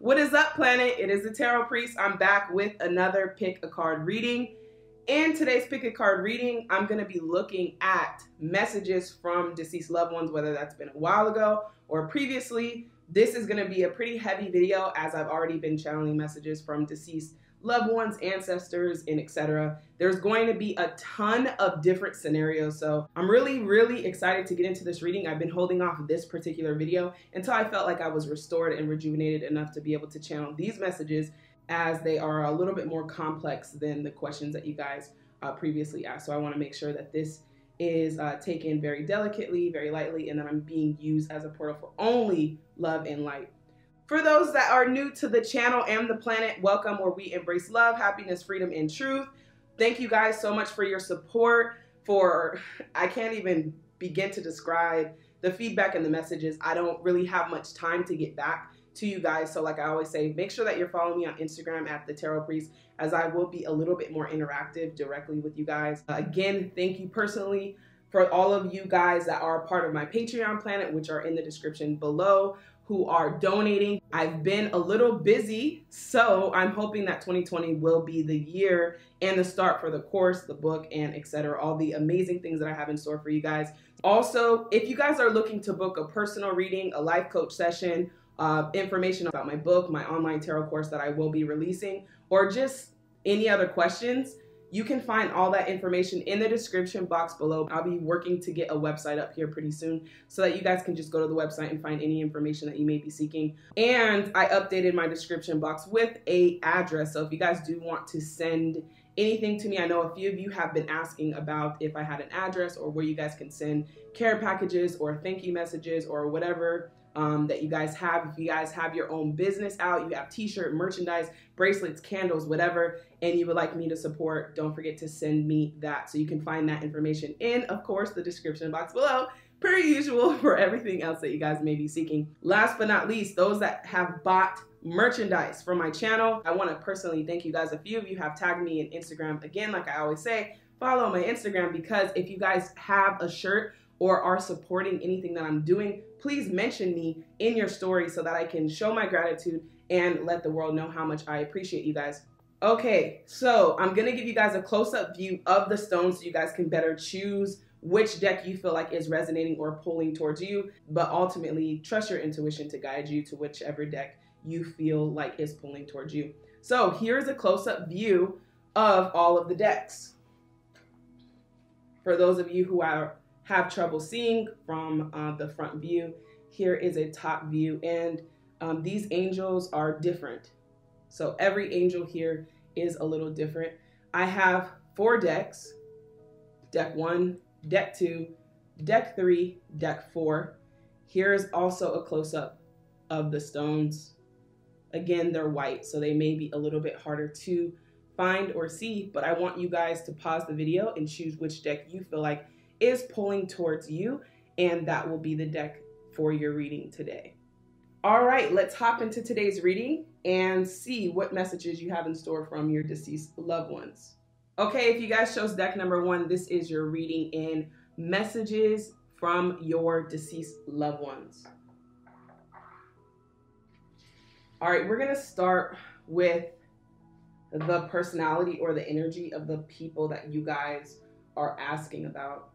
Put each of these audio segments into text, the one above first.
What is up, planet? It is the Tarot Priest. I'm back with another pick a card reading. In today's pick a card reading, I'm going to be looking at messages from deceased loved ones, whether that's been a while ago or previously. This is going to be a pretty heavy video as I've already been channeling messages from deceased loved ones, ancestors, and etc. There's going to be a ton of different scenarios. So I'm really, really excited to get into this reading. I've been holding off this particular video until I felt like I was restored and rejuvenated enough to be able to channel these messages as they are a little bit more complex than the questions that you guys uh, previously asked. So I want to make sure that this is uh, taken very delicately, very lightly, and that I'm being used as a portal for only love and light. For those that are new to the channel and the planet, welcome where we embrace love, happiness, freedom, and truth. Thank you guys so much for your support. For I can't even begin to describe the feedback and the messages. I don't really have much time to get back to you guys. So, like I always say, make sure that you're following me on Instagram at the Tarot Priest, as I will be a little bit more interactive directly with you guys. Again, thank you personally for all of you guys that are part of my Patreon planet, which are in the description below who are donating. I've been a little busy, so I'm hoping that 2020 will be the year and the start for the course, the book, and etc. All the amazing things that I have in store for you guys. Also, if you guys are looking to book a personal reading, a life coach session, uh, information about my book, my online tarot course that I will be releasing, or just any other questions, you can find all that information in the description box below. I'll be working to get a website up here pretty soon so that you guys can just go to the website and find any information that you may be seeking. And I updated my description box with a address. So if you guys do want to send anything to me, I know a few of you have been asking about if I had an address or where you guys can send care packages or thank you messages or whatever um, that you guys have. If you guys have your own business out, you have t-shirt, merchandise, bracelets, candles, whatever, and you would like me to support, don't forget to send me that. So you can find that information in, of course, the description box below per usual for everything else that you guys may be seeking. Last but not least, those that have bought merchandise from my channel, I want to personally thank you guys. A few of you have tagged me in Instagram. Again, like I always say, follow my Instagram because if you guys have a shirt or are supporting anything that I'm doing, please mention me in your story so that I can show my gratitude and let the world know how much I appreciate you guys. Okay, so I'm gonna give you guys a close up view of the stones so you guys can better choose which deck you feel like is resonating or pulling towards you, but ultimately trust your intuition to guide you to whichever deck you feel like is pulling towards you. So here's a close up view of all of the decks. For those of you who are have trouble seeing from uh, the front view, here is a top view. And um, these angels are different. So every angel here is a little different. I have four decks, deck one, deck two, deck three, deck four. Here is also a close-up of the stones. Again, they're white, so they may be a little bit harder to find or see, but I want you guys to pause the video and choose which deck you feel like is pulling towards you, and that will be the deck for your reading today. All right, let's hop into today's reading and see what messages you have in store from your deceased loved ones. Okay, if you guys chose deck number one, this is your reading in messages from your deceased loved ones. All right, we're going to start with the personality or the energy of the people that you guys are asking about.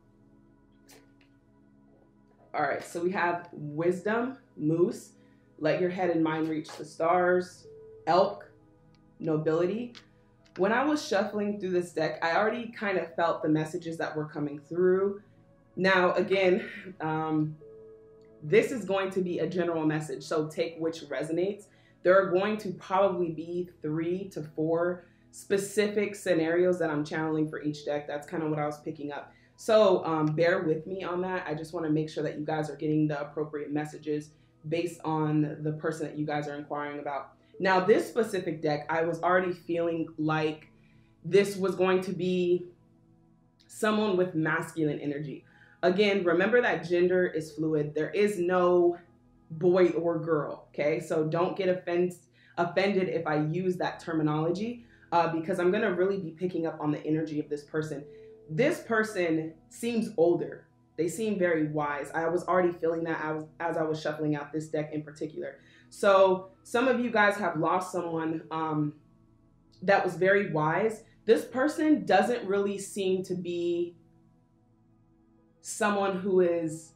All right, so we have wisdom, moose, let your head and mind reach the stars, elk, nobility. When I was shuffling through this deck, I already kind of felt the messages that were coming through. Now, again, um, this is going to be a general message, so take which resonates. There are going to probably be three to four specific scenarios that I'm channeling for each deck. That's kind of what I was picking up. So um, bear with me on that. I just want to make sure that you guys are getting the appropriate messages based on the person that you guys are inquiring about. Now, this specific deck, I was already feeling like this was going to be someone with masculine energy. Again, remember that gender is fluid. There is no boy or girl, okay? So don't get offend- offended if I use that terminology uh, because I'm going to really be picking up on the energy of this person this person seems older. They seem very wise. I was already feeling that as, as I was shuffling out this deck in particular. So some of you guys have lost someone um, that was very wise. This person doesn't really seem to be someone who is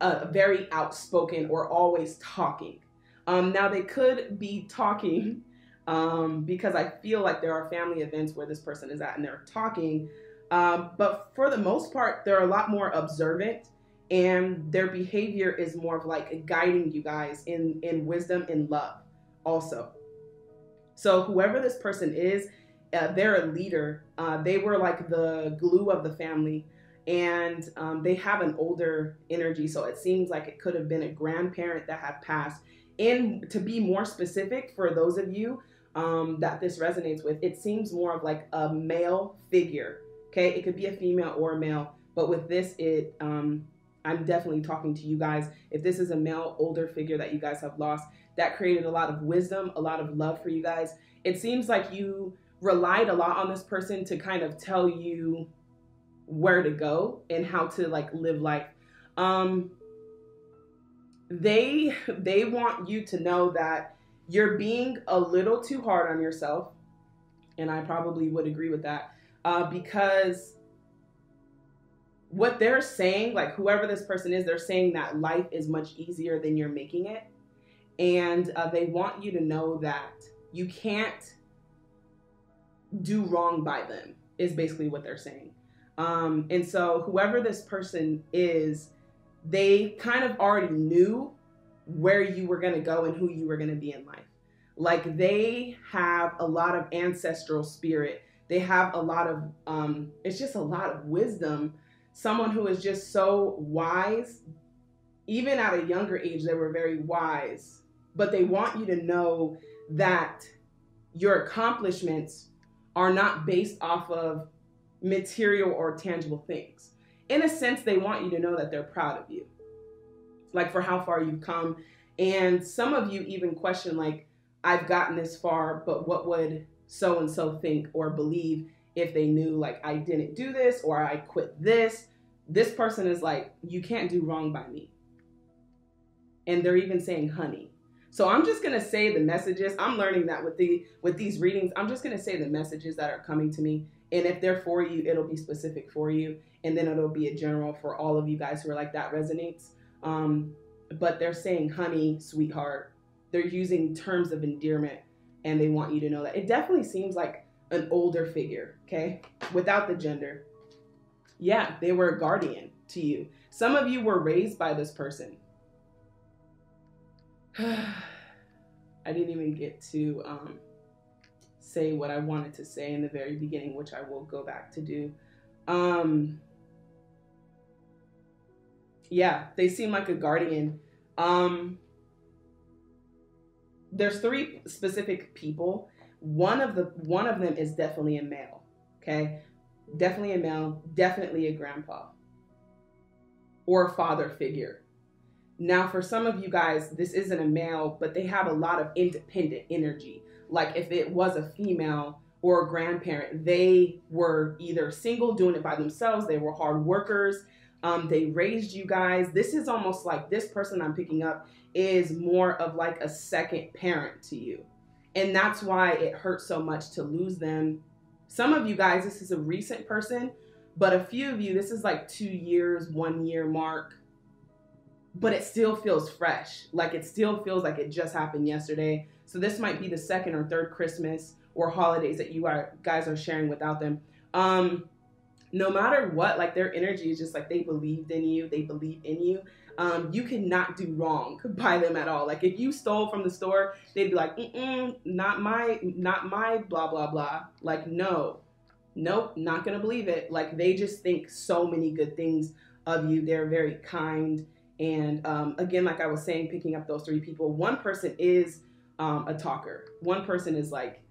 uh, very outspoken or always talking. Um, now they could be talking um, because I feel like there are family events where this person is at and they're talking. Um, but for the most part, they're a lot more observant and their behavior is more of like guiding you guys in in wisdom and love also. So whoever this person is uh, they're a leader. Uh, they were like the glue of the family and um, they have an older energy. So it seems like it could have been a grandparent that had passed. And to be more specific for those of you um, that this resonates with it seems more of like a male figure okay it could be a female or a male but with this it um, I'm definitely talking to you guys. If this is a male, older figure that you guys have lost, that created a lot of wisdom, a lot of love for you guys. It seems like you relied a lot on this person to kind of tell you where to go and how to like live life. Um, they they want you to know that you're being a little too hard on yourself, and I probably would agree with that uh, because what they're saying, like whoever this person is, they're saying that life is much easier than you're making it. And uh, they want you to know that you can't do wrong by them, is basically what they're saying. Um, and so, whoever this person is, they kind of already knew where you were going to go and who you were going to be in life. Like, they have a lot of ancestral spirit. They have a lot of, um, it's just a lot of wisdom someone who is just so wise. Even at a younger age, they were very wise, but they want you to know that your accomplishments are not based off of material or tangible things. In a sense, they want you to know that they're proud of you, like for how far you've come. And some of you even question, like, I've gotten this far, but what would so and so think or believe if they knew like I didn't do this or I quit this. This person is like, you can't do wrong by me. And they're even saying honey. So I'm just gonna say the messages. I'm learning that with the with these readings, I'm just gonna say the messages that are coming to me. And if they're for you, it'll be specific for you. And then it'll be a general for all of you guys who are like that resonates. Um, but they're saying honey, sweetheart. They're using terms of endearment and they want you to know that. It definitely seems like an older figure, okay? Without the gender. Yeah, they were a guardian to you. Some of you were raised by this person. I didn't even get to um, say what I wanted to say in the very beginning, which I will go back to do. Um, yeah, they seem like a guardian. Um, there's three specific people one of the one of them is definitely a male. Okay, definitely a male, definitely a grandpa or a father figure. Now, for some of you guys, this isn't a male, but they have a lot of independent energy. Like if it was a female or a grandparent, they were either single, doing it by themselves, they were hard workers, um, they raised you guys. This is almost like this person I'm picking up is more of like a second parent to you. And that's why it hurts so much to lose them. Some of you guys, this is a recent person, but a few of you, this is like two years, one year mark. But it still feels fresh. Like it still feels like it just happened yesterday. So this might be the second or third Christmas or holidays that you are guys are sharing without them. Um, no matter what, like their energy is just like they believed in you, they believe in you um, you cannot do wrong by them at all. Like if you stole from the store, they'd be like, Mm-mm, not my, not my, blah blah blah. Like no, nope, not gonna believe it. Like they just think so many good things of you. They're very kind, and um, again, like I was saying, picking up those three people. One person is um, a talker. One person is like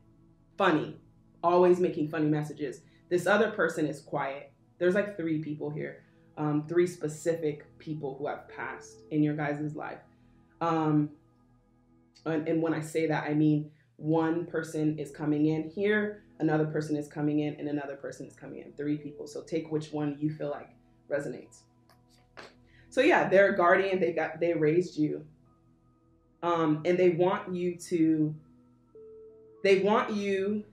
funny, always making funny messages. This other person is quiet. There's like three people here um, three specific people who have passed in your guys' life. Um, and, and when I say that, I mean one person is coming in here, another person is coming in, and another person is coming in. Three people. So take which one you feel like resonates. So yeah, they're a guardian. They got they raised you. Um, and they want you to they want you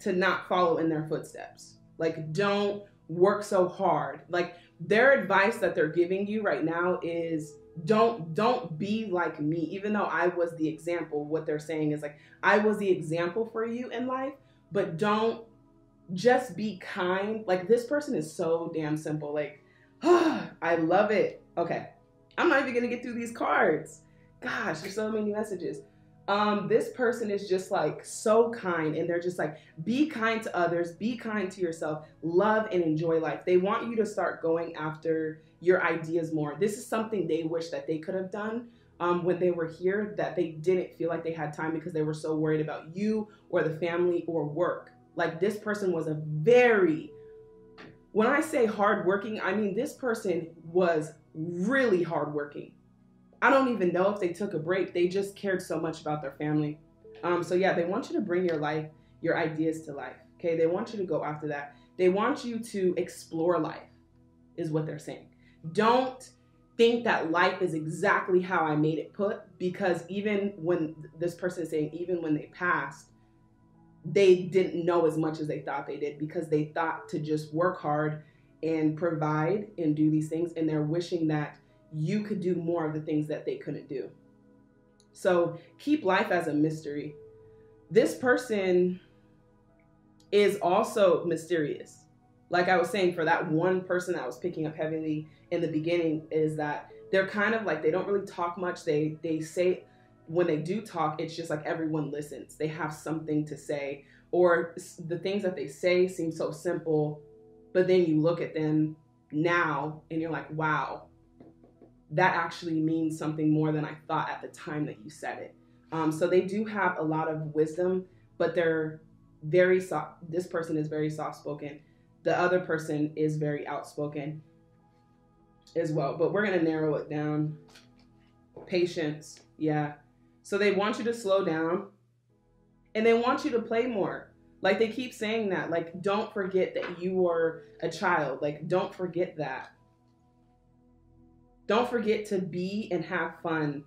to not follow in their footsteps. Like don't work so hard. Like their advice that they're giving you right now is don't don't be like me. Even though i was the example what they're saying is like i was the example for you in life but don't just be kind. Like this person is so damn simple. Like i love it. Okay. I'm not even gonna get through these cards. Gosh there's so many messages um this person is just like so kind and they're just like be kind to others be kind to yourself love and enjoy life they want you to start going after your ideas more. This is something they wish that they could have done um, when they were here that they didn't feel like they had time because they were so worried about you or the family or work. Like this person was a very, when I say hardworking, I mean this person was really hardworking. I don't even know if they took a break. They just cared so much about their family. Um, so yeah, they want you to bring your life, your ideas to life. Okay, they want you to go after that. They want you to explore life, is what they're saying. Don't think that life is exactly how I made it put because even when this person is saying, even when they passed, they didn't know as much as they thought they did because they thought to just work hard and provide and do these things. And they're wishing that you could do more of the things that they couldn't do. So keep life as a mystery. This person is also mysterious like I was saying, for that one person that was picking up heavily in the beginning, is that they're kind of like they don't really talk much. They they say when they do talk, it's just like everyone listens. They have something to say, or the things that they say seem so simple, but then you look at them now and you're like, wow, that actually means something more than I thought at the time that you said it. Um, so they do have a lot of wisdom, but they're very soft. This person is very soft spoken the other person is very outspoken as well. But we're going to narrow it down. Patience, yeah. So they want you to slow down and they want you to play more. Like they keep saying that. Like, don't forget that you were a child. Like, don't forget that. Don't forget to be and have fun.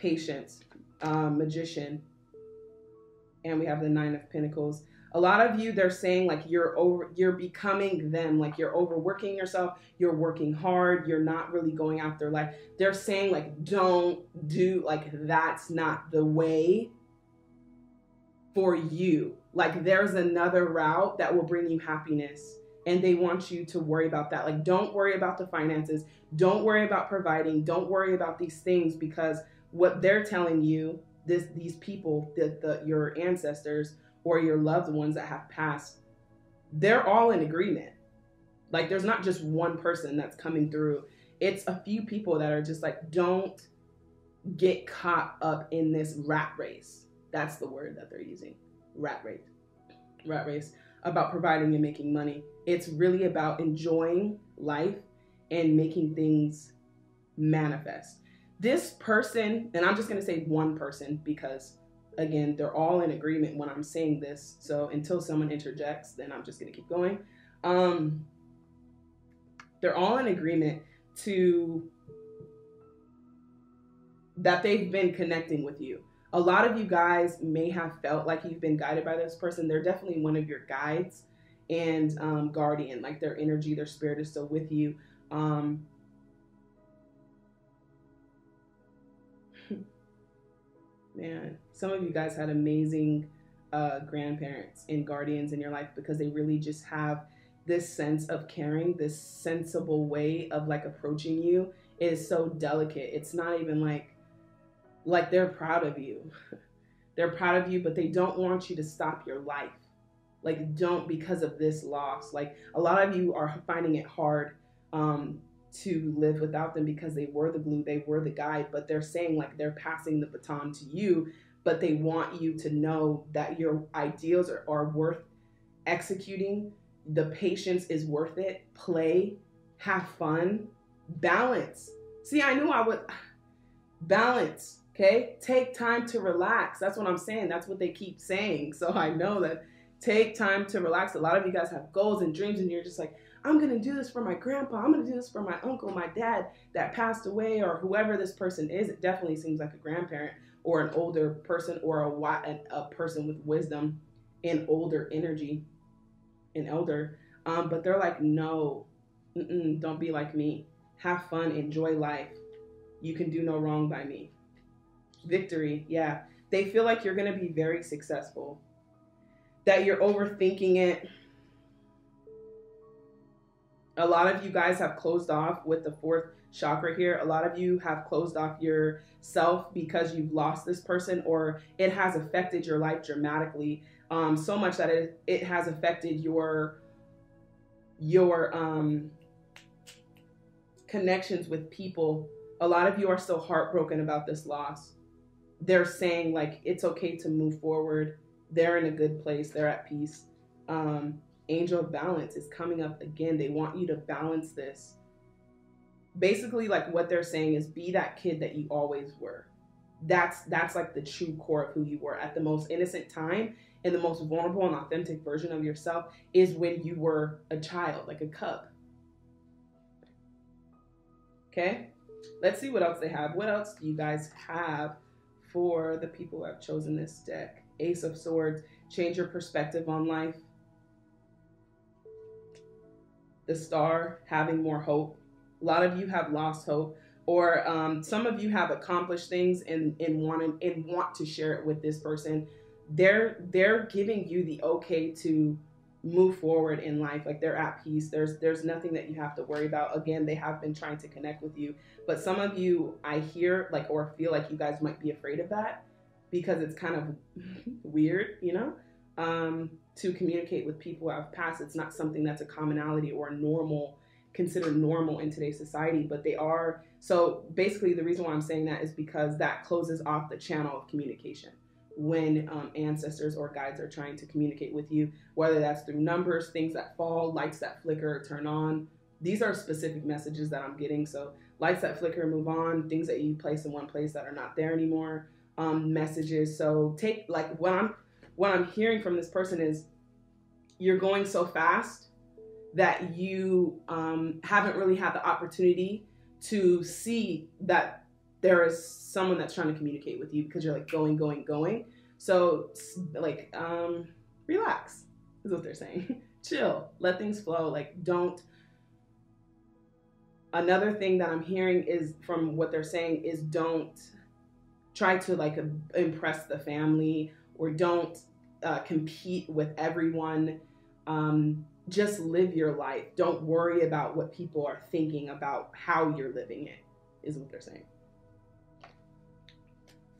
Patience, um, magician. And we have the Nine of Pentacles. A lot of you they're saying like you're over you're becoming them. Like you're overworking yourself. You're working hard. You're not really going after life. They're saying like don't do like that's not the way for you. Like there's another route that will bring you happiness and they want you to worry about that like don't worry about the finances don't worry about providing don't worry about these things because what they're telling you this these people that the your ancestors or your loved ones that have passed, they're all in agreement. Like there's not just one person that's coming through. It's a few people that are just like, don't get caught up in this rat race. That's the word that they're using. Rat race. Rat race about providing and making money. It's really about enjoying life and making things manifest. This person, and I'm just going to say one person because again, they're all in agreement when I'm saying this. So until someone interjects, then I'm just going to keep going. Um, they're all in agreement to that they've been connecting with you. A lot of you guys may have felt like you've been guided by this person. They're definitely one of your guides and um, guardian, like their energy, their spirit is still with you. Um, man, some of you guys had amazing uh, grandparents and guardians in your life because they really just have this sense of caring, this sensible way of like approaching you it is so delicate. It's not even like like they're proud of you. they're proud of you, but they don't want you to stop your life. Like don't because of this loss. Like a lot of you are finding it hard um, to live without them because they were the glue, they were the guide, but they're saying like they're passing the baton to you, but they want you to know that your ideals are, are worth executing. The patience is worth it. Play, have fun, balance. See, I knew I would balance. Okay, take time to relax. That's what I'm saying. That's what they keep saying. So I know that take time to relax. A lot of you guys have goals and dreams, and you're just like, I'm to do this for my grandpa. I'm to do this for my uncle, my dad that passed away, or whoever this person is. It definitely seems like a grandparent or an older person or a, a person with wisdom and older energy, an elder. Um, but they're like, no, don't be like me. Have fun, enjoy life. You can do no wrong by me. Victory, yeah. They feel like you're going to be very successful, that you're overthinking it. A lot of you guys have closed off with the fourth chakra here. A lot of you have closed off yourself because you've lost this person or it has affected your life dramatically. Um, so much that it, it has affected your your um, connections with people. A lot of you are still heartbroken about this loss. They're saying like it's okay to move forward. They're in a good place. They're at peace. Um, angel balance is coming up again. They want you to balance this basically like what they're saying is be that kid that you always were that's that's like the true core of who you were at the most innocent time and the most vulnerable and authentic version of yourself is when you were a child like a cub okay let's see what else they have what else do you guys have for the people who have chosen this deck. Ace of swords change your perspective on life. The star having more hope. A lot of you have lost hope, or um, some of you have accomplished things and and want and want to share it with this person. They're they're giving you the okay to move forward in life. Like they're at peace. There's there's nothing that you have to worry about. Again they have been trying to connect with you. But some of you i hear like or feel like you guys might be afraid of that because it's kind of weird you know? Um, to communicate with people who have passed it's not something that's a commonality or a normal considered normal in today's society, but they are. So basically, the reason why I'm saying that is because that closes off the channel of communication when um, ancestors or guides are trying to communicate with you, whether that's through numbers, things that fall, lights that flicker, turn on. These are specific messages that I'm getting. So lights that flicker, move on, things that you place in one place that are not there anymore, um, messages. So take like what I'm what I'm hearing from this person is you're going so fast that you um, haven't really had the opportunity to see that there is someone that's trying to communicate with you because you're like going, going, going. So, like, um, relax is what they're saying. Chill, let things flow. Like, don't. Another thing that I'm hearing is from what they're saying is don't try to like impress the family or don't uh, compete with everyone. Um, just live your life. Don't worry about what people are thinking about how you're living it, is what they're saying.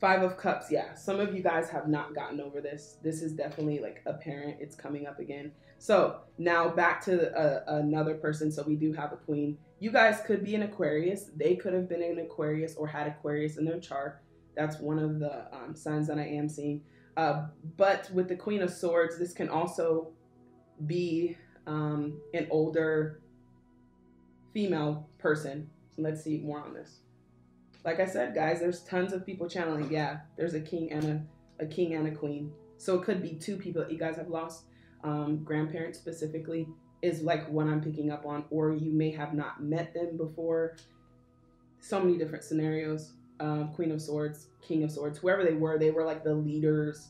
Five of Cups, yeah. Some of you guys have not gotten over this. This is definitely like apparent. It's coming up again. So now back to uh, another person. So we do have a queen. You guys could be an Aquarius. They could have been an Aquarius or had Aquarius in their chart. That's one of the um, signs that I am seeing. Uh, but with the Queen of Swords, this can also be um, an older female person. So let's see more on this. Like I said, guys, there's tons of people channeling. Yeah, there's a king and a, a king and a queen. So it could be two people that you guys have lost. Um, grandparents specifically is like what I'm picking up on, or you may have not met them before. So many different scenarios. Um, Queen of Swords, King of Swords, whoever they were, they were like the leaders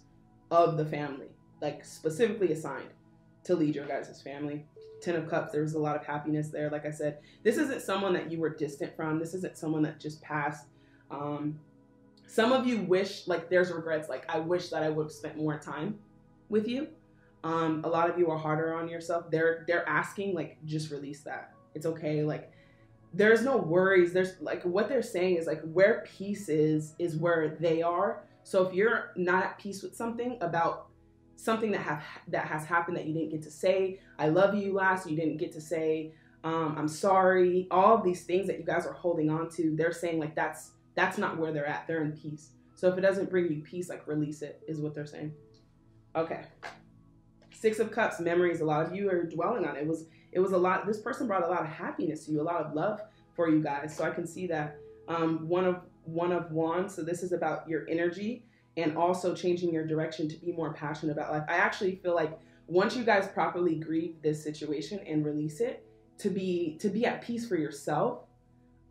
of the family, like specifically assigned to lead your guys' family. Ten of Cups, there was a lot of happiness there. Like I said, this isn't someone that you were distant from. This isn't someone that just passed. Um, some of you wish, like, there's regrets. Like, I wish that I would have spent more time with you. Um, a lot of you are harder on yourself. They're they're asking, like, just release that. It's okay. Like, there's no worries. There's like what they're saying is like where peace is is where they are. So if you're not at peace with something about something that have that has happened that you didn't get to say. I love you last, you didn't get to say. Um, I'm sorry. All these things that you guys are holding on to, they're saying like that's that's not where they're at. They're in peace. So if it doesn't bring you peace, like release it, is what they're saying. Okay. Six of Cups, memories. A lot of you are dwelling on it. it. Was it was a lot? This person brought a lot of happiness to you, a lot of love for you guys. So I can see that. Um, one of one of wands. So this is about your energy and also changing your direction to be more passionate about life. I actually feel like once you guys properly grieve this situation and release it, to be to be at peace for yourself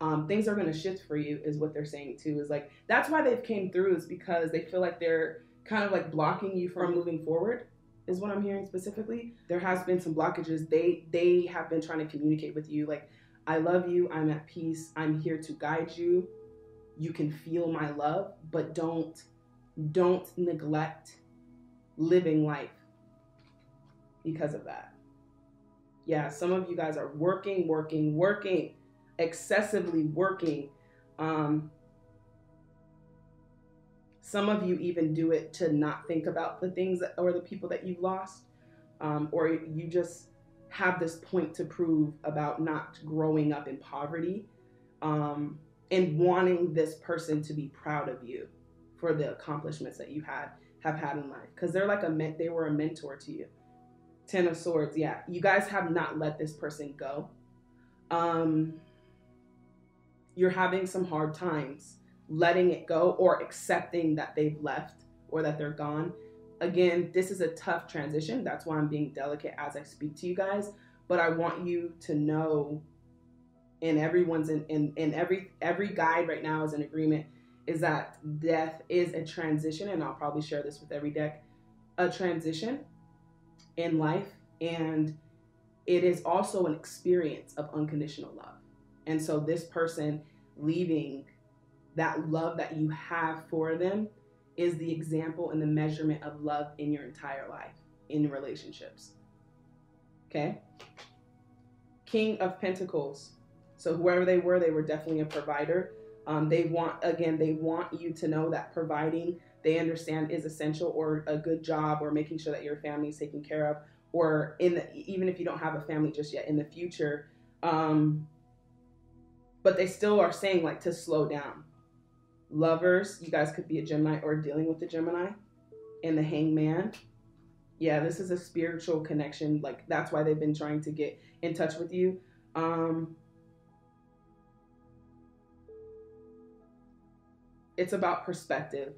um, things are going to shift for you is what they're saying too is like that's why they've came through is because they feel like they're kind of like blocking you from moving forward is what i'm hearing specifically. There has been some blockages. They they have been trying to communicate with you like i love you. I'm at peace. I'm here to guide you. You can feel my love but don't don't neglect living life because of that yeah some of you guys are working working working excessively working. Um, some of you even do it to not think about the things or the people that you've lost, um, or you just have this point to prove about not growing up in poverty um, and wanting this person to be proud of you for the accomplishments that you had have had in life because they're like a they were a mentor to you. Ten of Swords, yeah, you guys have not let this person go. Um, you're having some hard times letting it go or accepting that they've left or that they're gone. Again, this is a tough transition. That's why I'm being delicate as I speak to you guys. But I want you to know, and everyone's in, in, in every every guide right now is in agreement, is that death is a transition, and I'll probably share this with every deck, a transition in life, and it is also an experience of unconditional love. And so this person leaving that love that you have for them is the example and the measurement of love in your entire life in relationships. Okay? King of Pentacles. So whoever they were, they were definitely a provider. Um, they want again, they want you to know that providing they understand is essential, or a good job, or making sure that your family is taken care of, or in the, even if you don't have a family just yet in the future, um, but they still are saying like to slow down. Lovers, you guys could be a Gemini or dealing with the Gemini. And the hangman, yeah, this is a spiritual connection. Like that's why they've been trying to get in touch with you. Um, it's about perspective.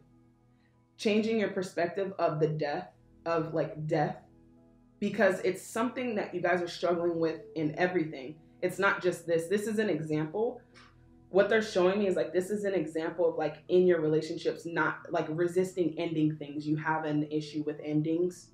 Changing your perspective of the death, of like death, because it's something that you guys are struggling with in everything it's not just this. This is an example. What they're showing me is like this is an example of like in your relationships, not like resisting ending things. You have an issue with endings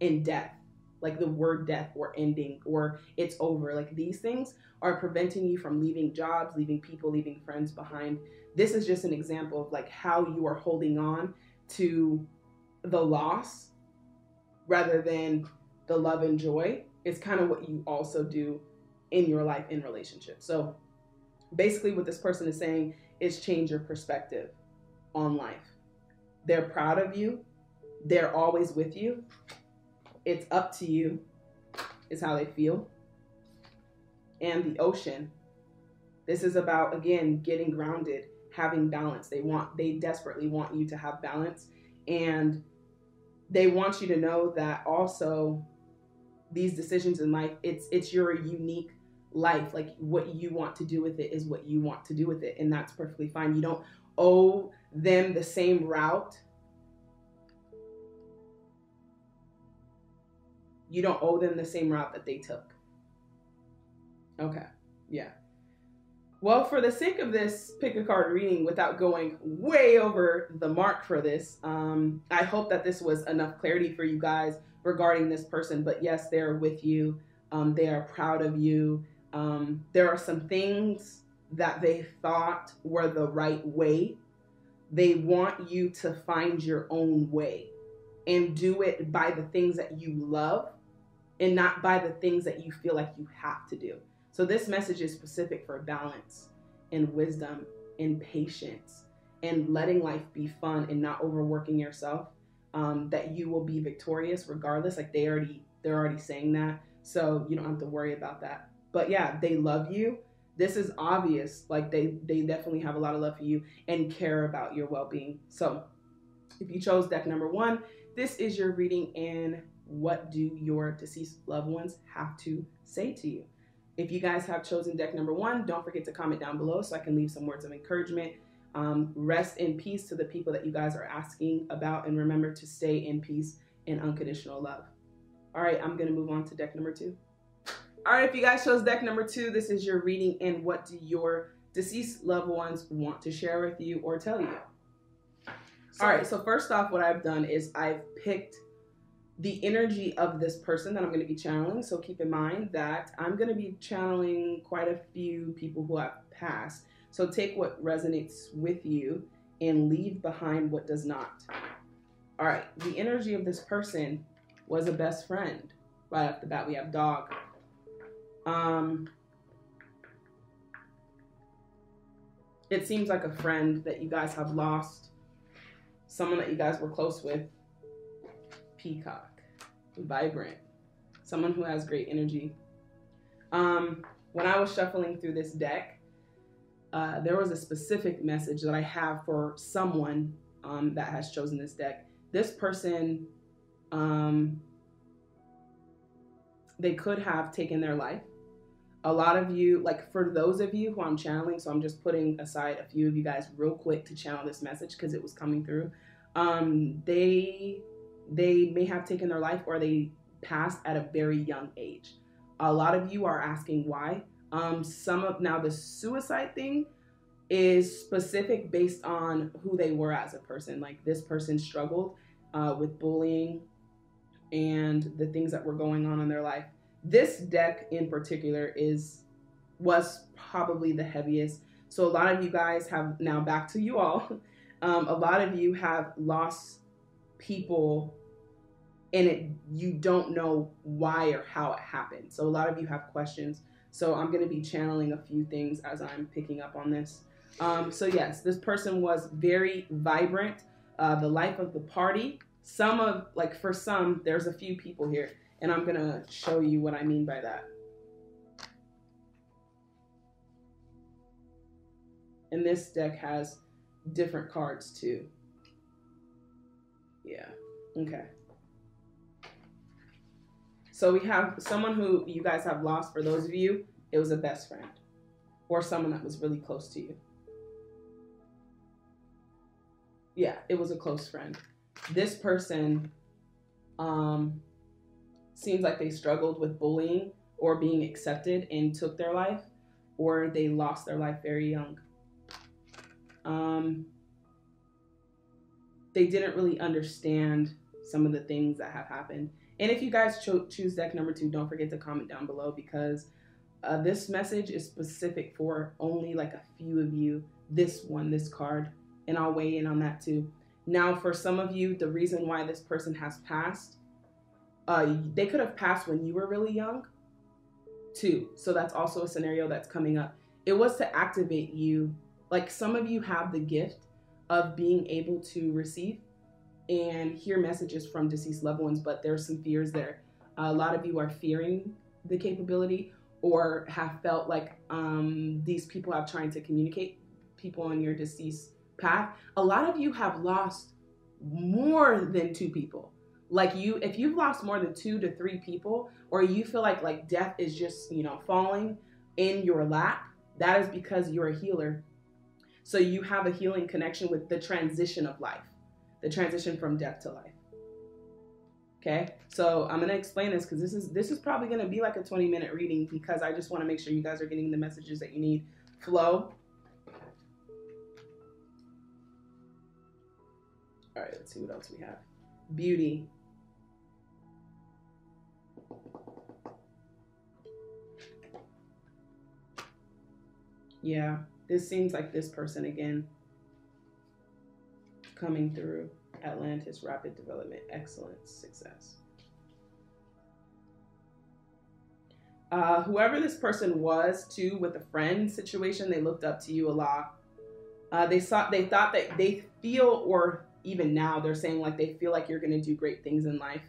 in death, like the word death or ending or it's over. Like these things are preventing you from leaving jobs, leaving people, leaving friends behind. This is just an example of like how you are holding on to the loss rather than the love and joy. It's kind of what you also do in your life in relationships. So basically, what this person is saying is change your perspective on life. They're proud of you, they're always with you. It's up to you, is how they feel. And the ocean. This is about, again, getting grounded, having balance. They want, they desperately want you to have balance. And they want you to know that also these decisions in life, it's it's your unique life. Like what you want to do with it is what you want to do with it. And that's perfectly fine. You don't owe them the same route. You don't owe them the same route that they took. Okay. Yeah well for the sake of this pick a card reading without going way over the mark for this um, i hope that this was enough clarity for you guys regarding this person but yes they're with you um, they are proud of you um, there are some things that they thought were the right way. They want you to find your own way and do it by the things that you love and not by the things that you feel like you have to do. So, this message is specific for balance and wisdom and patience and letting life be fun and not overworking yourself. Um, that you will be victorious regardless. Like they already, they're already saying that, so you don't have to worry about that. But yeah, they love you. This is obvious. Like they they definitely have a lot of love for you and care about your well-being. So, if you chose deck number 1, this is your reading and what do your deceased loved ones have to say to you? If you guys have chosen deck number 1, don't forget to comment down below so I can leave some words of encouragement. Um, rest in peace to the people that you guys are asking about, and remember to stay in peace and unconditional love. All right, I'm going to move on to deck number two. All right, if you guys chose deck number two, this is your reading and what do your deceased loved ones want to share with you or tell you. All right, so first off, what I've done is I've picked the energy of this person that I'm going to be channeling. So keep in mind that I'm going to be channeling quite a few people who have passed. So take what resonates with you and leave behind what does not. All right, the energy of this person was a best friend. Right off the bat, we have dog. Um, it seems like a friend that you guys have lost, someone that you guys were close with. Peacock, vibrant, someone who has great energy. Um, when I was shuffling through this deck, uh, there was a specific message that I have for someone um, that has chosen this deck. This person, um, they could have taken their life. A lot of you, like for those of you who I'm channeling, so I'm just putting aside a few of you guys real quick to channel this message because it was coming through. Um, they they may have taken their life or they passed at a very young age. A lot of you are asking why. Um, some of now the suicide thing is specific based on who they were as a person. Like this person struggled uh, with bullying and the things that were going on in their life. This deck in particular is was probably the heaviest. So a lot of you guys have now back to you all. Um, a lot of you have lost people and it you don't know why or how it happened. So a lot of you have questions. So I'm going to be channeling a few things as I'm picking up on this. Um, so yes, this person was very vibrant. Uh, the life of the party. Some of like for some, there's a few people here, and I'm gonna show you what I mean by that. And this deck has different cards too. Yeah. Okay. So we have someone who you guys have lost. For those of you, it was a best friend or someone that was really close to you. Yeah, it was a close friend. This person um, seems like they struggled with bullying or being accepted and took their life, or they lost their life very young. Um, they didn't really understand some of the things that have happened and if you guys cho- choose deck number two, don't forget to comment down below because uh, this message is specific for only like a few of you. This one, this card, and I'll weigh in on that too. Now, for some of you, the reason why this person has passed, uh, they could have passed when you were really young, too. So that's also a scenario that's coming up. It was to activate you. Like some of you have the gift of being able to receive and hear messages from deceased loved ones, but there's some fears there. a lot of you are fearing the capability or have felt like um, these people have trying to communicate people on your deceased path. A lot of you have lost more than two people. Like you, if you've lost more than two to three people, or you feel like like death is just you know falling in your lap, that is because you're a healer. So you have a healing connection with the transition of life the transition from death to life. Okay, so I'm gonna explain this because this is this is probably gonna be like a 20 minute reading because I just want to make sure you guys are getting the messages that you need. Flow. All right, let's see what else we have. Beauty. Yeah, this seems like this person again coming through Atlantis Rapid Development Excellence Success. Uh, whoever this person was, too, with the friend situation, they looked up to you a lot. Uh, they saw, they thought that they feel, or even now, they're saying like they feel like you're going to do great things in life,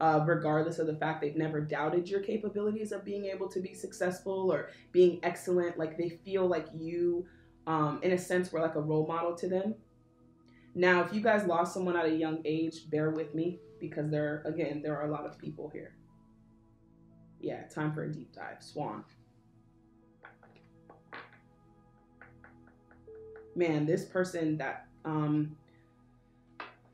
uh, regardless of the fact they've never doubted your capabilities of being able to be successful or being excellent. Like they feel like you, um, in a sense, were like a role model to them. Now, if you guys lost someone at a young age, bear with me because there, again, there are a lot of people here. Yeah, time for a deep dive. Swan. Man, this person that um,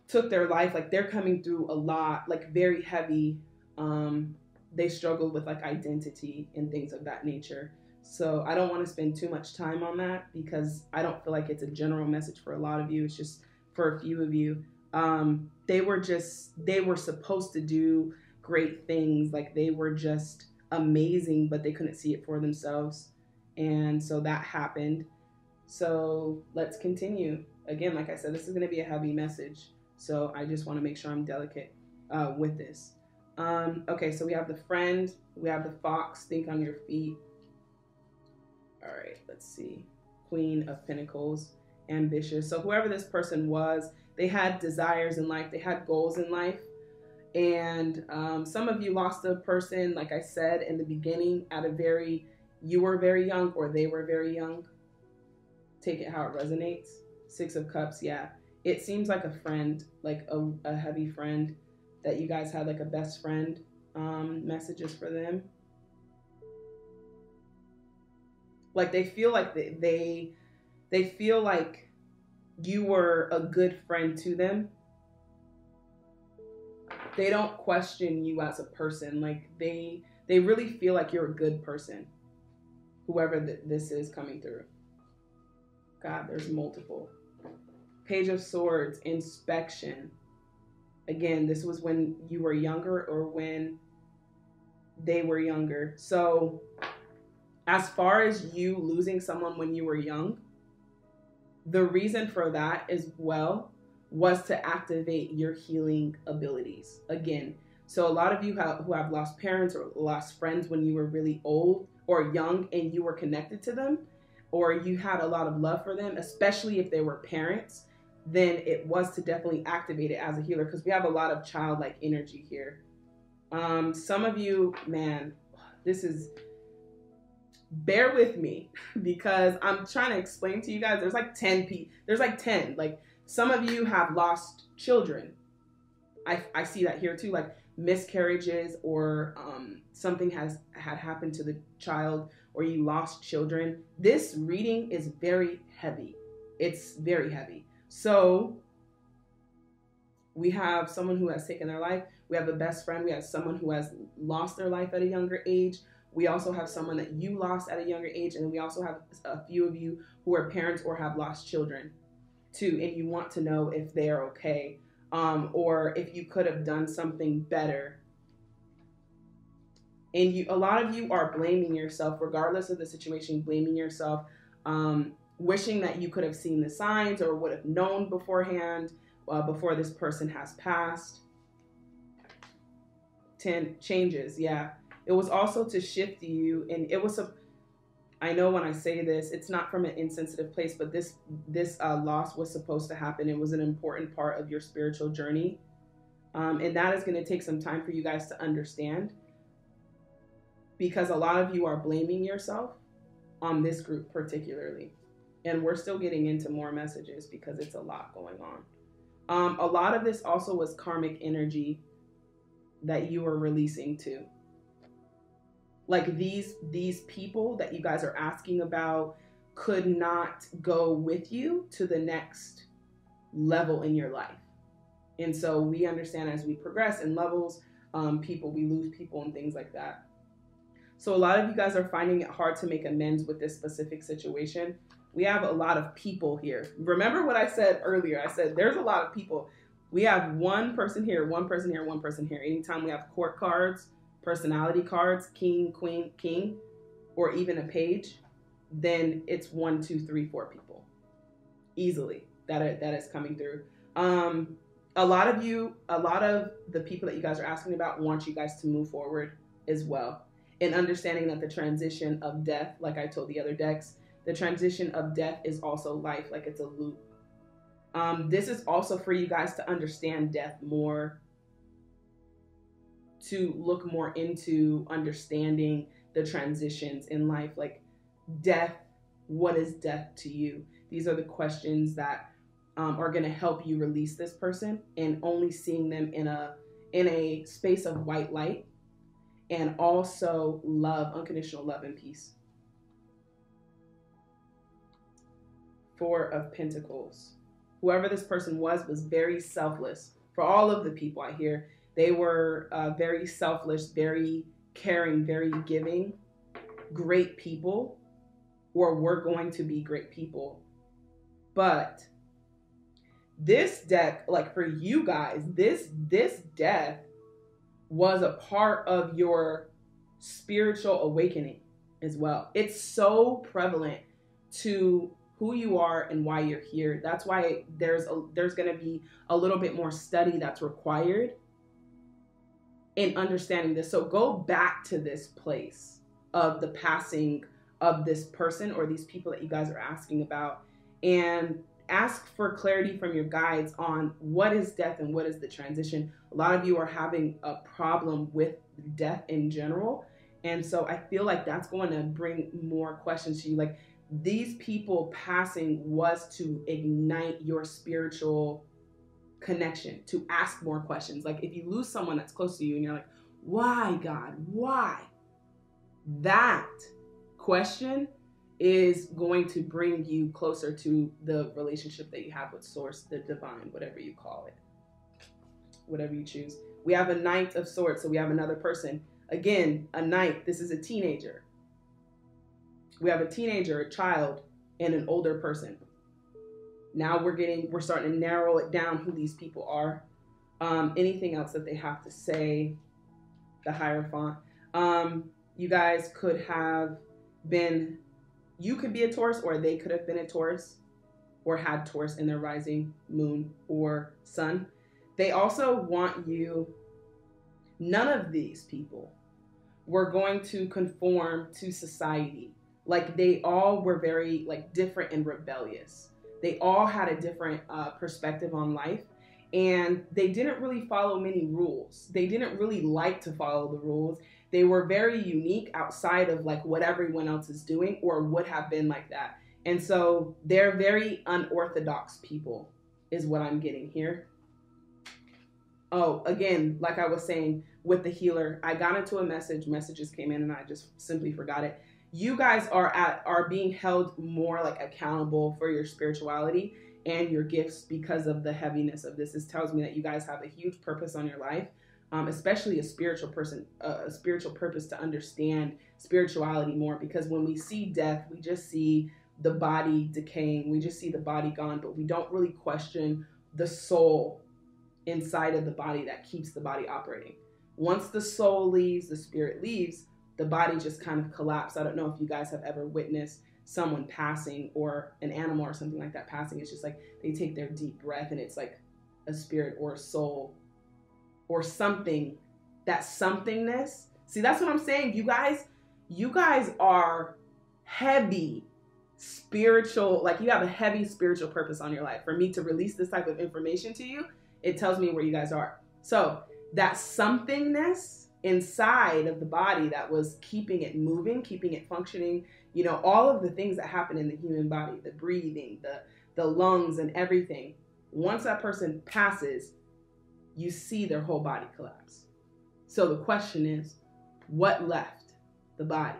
took their life, like they're coming through a lot, like very heavy. Um, they struggled with like identity and things of that nature. So I don't want to spend too much time on that because I don't feel like it's a general message for a lot of you. It's just for a few of you. Um, they were just they were supposed to do great things, like they were just amazing, but they couldn't see it for themselves, and so that happened. So let's continue. Again, like I said, this is going to be a heavy message, so I just want to make sure I'm delicate uh, with this. Um, okay, so we have the friend, we have the fox, think on your feet. All right, let's see. Queen of Pentacles, ambitious. So whoever this person was, they had desires in life, they had goals in life. And um, some of you lost a person, like I said in the beginning, at a very, you were very young or they were very young. Take it how it resonates. Six of Cups, yeah. It seems like a friend, like a, a heavy friend that you guys had like a best friend um, messages for them. Like they feel like they, they they feel like you were a good friend to them. They don't question you as a person. Like they they really feel like you're a good person. Whoever th- this is coming through. God, there's multiple. Page of Swords, inspection again, this was when you were younger or when they were younger. So, as far as you losing someone when you were young, the reason for that as well was to activate your healing abilities again. So, a lot of you have, who have lost parents or lost friends when you were really old or young and you were connected to them, or you had a lot of love for them, especially if they were parents then it was to definitely activate it as a healer because we have a lot of childlike energy here. Um, some of you, man, this is bear with me because I'm trying to explain to you guys. There's like 10 people. There's like 10. Like some of you have lost children. I, I see that here too, like miscarriages or um, something has had happened to the child or you lost children. This reading is very heavy. It's very heavy. So we have someone who has taken their life. We have a best friend. We have someone who has lost their life at a younger age. We also have someone that you lost at a younger age. And we also have a few of you who are parents or have lost children too. And you want to know if they're okay um, or if you could have done something better. And you, a lot of you are blaming yourself, regardless of the situation, blaming yourself. Um, wishing that you could have seen the signs or would have known beforehand uh, before this person has passed. 10 changes, yeah. It was also to shift you, and it was a. I know when I say this, it's not from an insensitive place, but this this uh, loss was supposed to happen. It was an important part of your spiritual journey, um, and that is going to take some time for you guys to understand, because a lot of you are blaming yourself on this group particularly and we're still getting into more messages because it's a lot going on. Um, a lot of this also was karmic energy that you were releasing to. Like these these people that you guys are asking about could not go with you to the next level in your life. And so we understand as we progress in levels, um, people, we lose people and things like that. So a lot of you guys are finding it hard to make amends with this specific situation we have a lot of people here. Remember what I said earlier? I said there's a lot of people. We have one person here, one person here, one person here. Anytime we have court cards, personality cards, king, queen, king, or even a page, then it's one, two, three, four people easily that are, that is coming through. Um, a lot of you, a lot of the people that you guys are asking about want you guys to move forward as well. And understanding that the transition of death, like I told the other decks, the transition of death is also life, like it's a loop. Um, this is also for you guys to understand death more, to look more into understanding the transitions in life, like death. What is death to you? These are the questions that um, are going to help you release this person, and only seeing them in a in a space of white light, and also love, unconditional love and peace. Four of Pentacles. Whoever this person was was very selfless. For all of the people I hear, they were uh, very selfless, very caring, very giving, great people, or we're going to be great people. But this deck, like for you guys, this this death was a part of your spiritual awakening as well. It's so prevalent to who you are and why you're here. That's why there's a, there's going to be a little bit more study that's required in understanding this. So go back to this place of the passing of this person or these people that you guys are asking about and ask for clarity from your guides on what is death and what is the transition. A lot of you are having a problem with death in general. And so I feel like that's going to bring more questions to you. Like these people passing was to ignite your spiritual connection, to ask more questions. Like if you lose someone that's close to you and you're like, why, God? Why? That question is going to bring you closer to the relationship that you have with Source, the divine, whatever you call it, whatever you choose. We have a Knight of Swords, so we have another person. Again, a Knight, this is a teenager. We have a teenager, a child, and an older person. Now we're getting, we're starting to narrow it down who these people are. Um, anything else that they have to say, the Hierophant. Um, you guys could have been you could be a Taurus or they could have been a Taurus or had Taurus in their rising moon or sun. They also want you, none of these people were going to conform to society. Like they all were very like different and rebellious. They all had a different uh, perspective on life and they didn't really follow many rules. They didn't really like to follow the rules they were very unique outside of like what everyone else is doing or would have been like that. And so they're very unorthodox people, is what I'm getting here. Oh, again, like I was saying with the healer, I got into a message, messages came in and I just simply forgot it. You guys are at are being held more like accountable for your spirituality and your gifts because of the heaviness of this. This tells me that you guys have a huge purpose on your life um, especially a spiritual person, uh, a spiritual purpose to understand spirituality more. Because when we see death, we just see the body decaying, we just see the body gone, but we don't really question the soul inside of the body that keeps the body operating. Once the soul leaves, the spirit leaves, the body just kind of collapses. I don't know if you guys have ever witnessed someone passing or an animal or something like that passing. It's just like they take their deep breath and it's like a spirit or a soul or something, that somethingness. See, that's what I'm saying. You guys, you guys are heavy spiritual, like you have a heavy spiritual purpose on your life. For me to release this type of information to you, it tells me where you guys are. So, that somethingness inside of the body that was keeping it moving, keeping it functioning, you know, all of the things that happen in the human body, the breathing, the the lungs and everything. Once that person passes, you see their whole body collapse. So the question is, what left the body?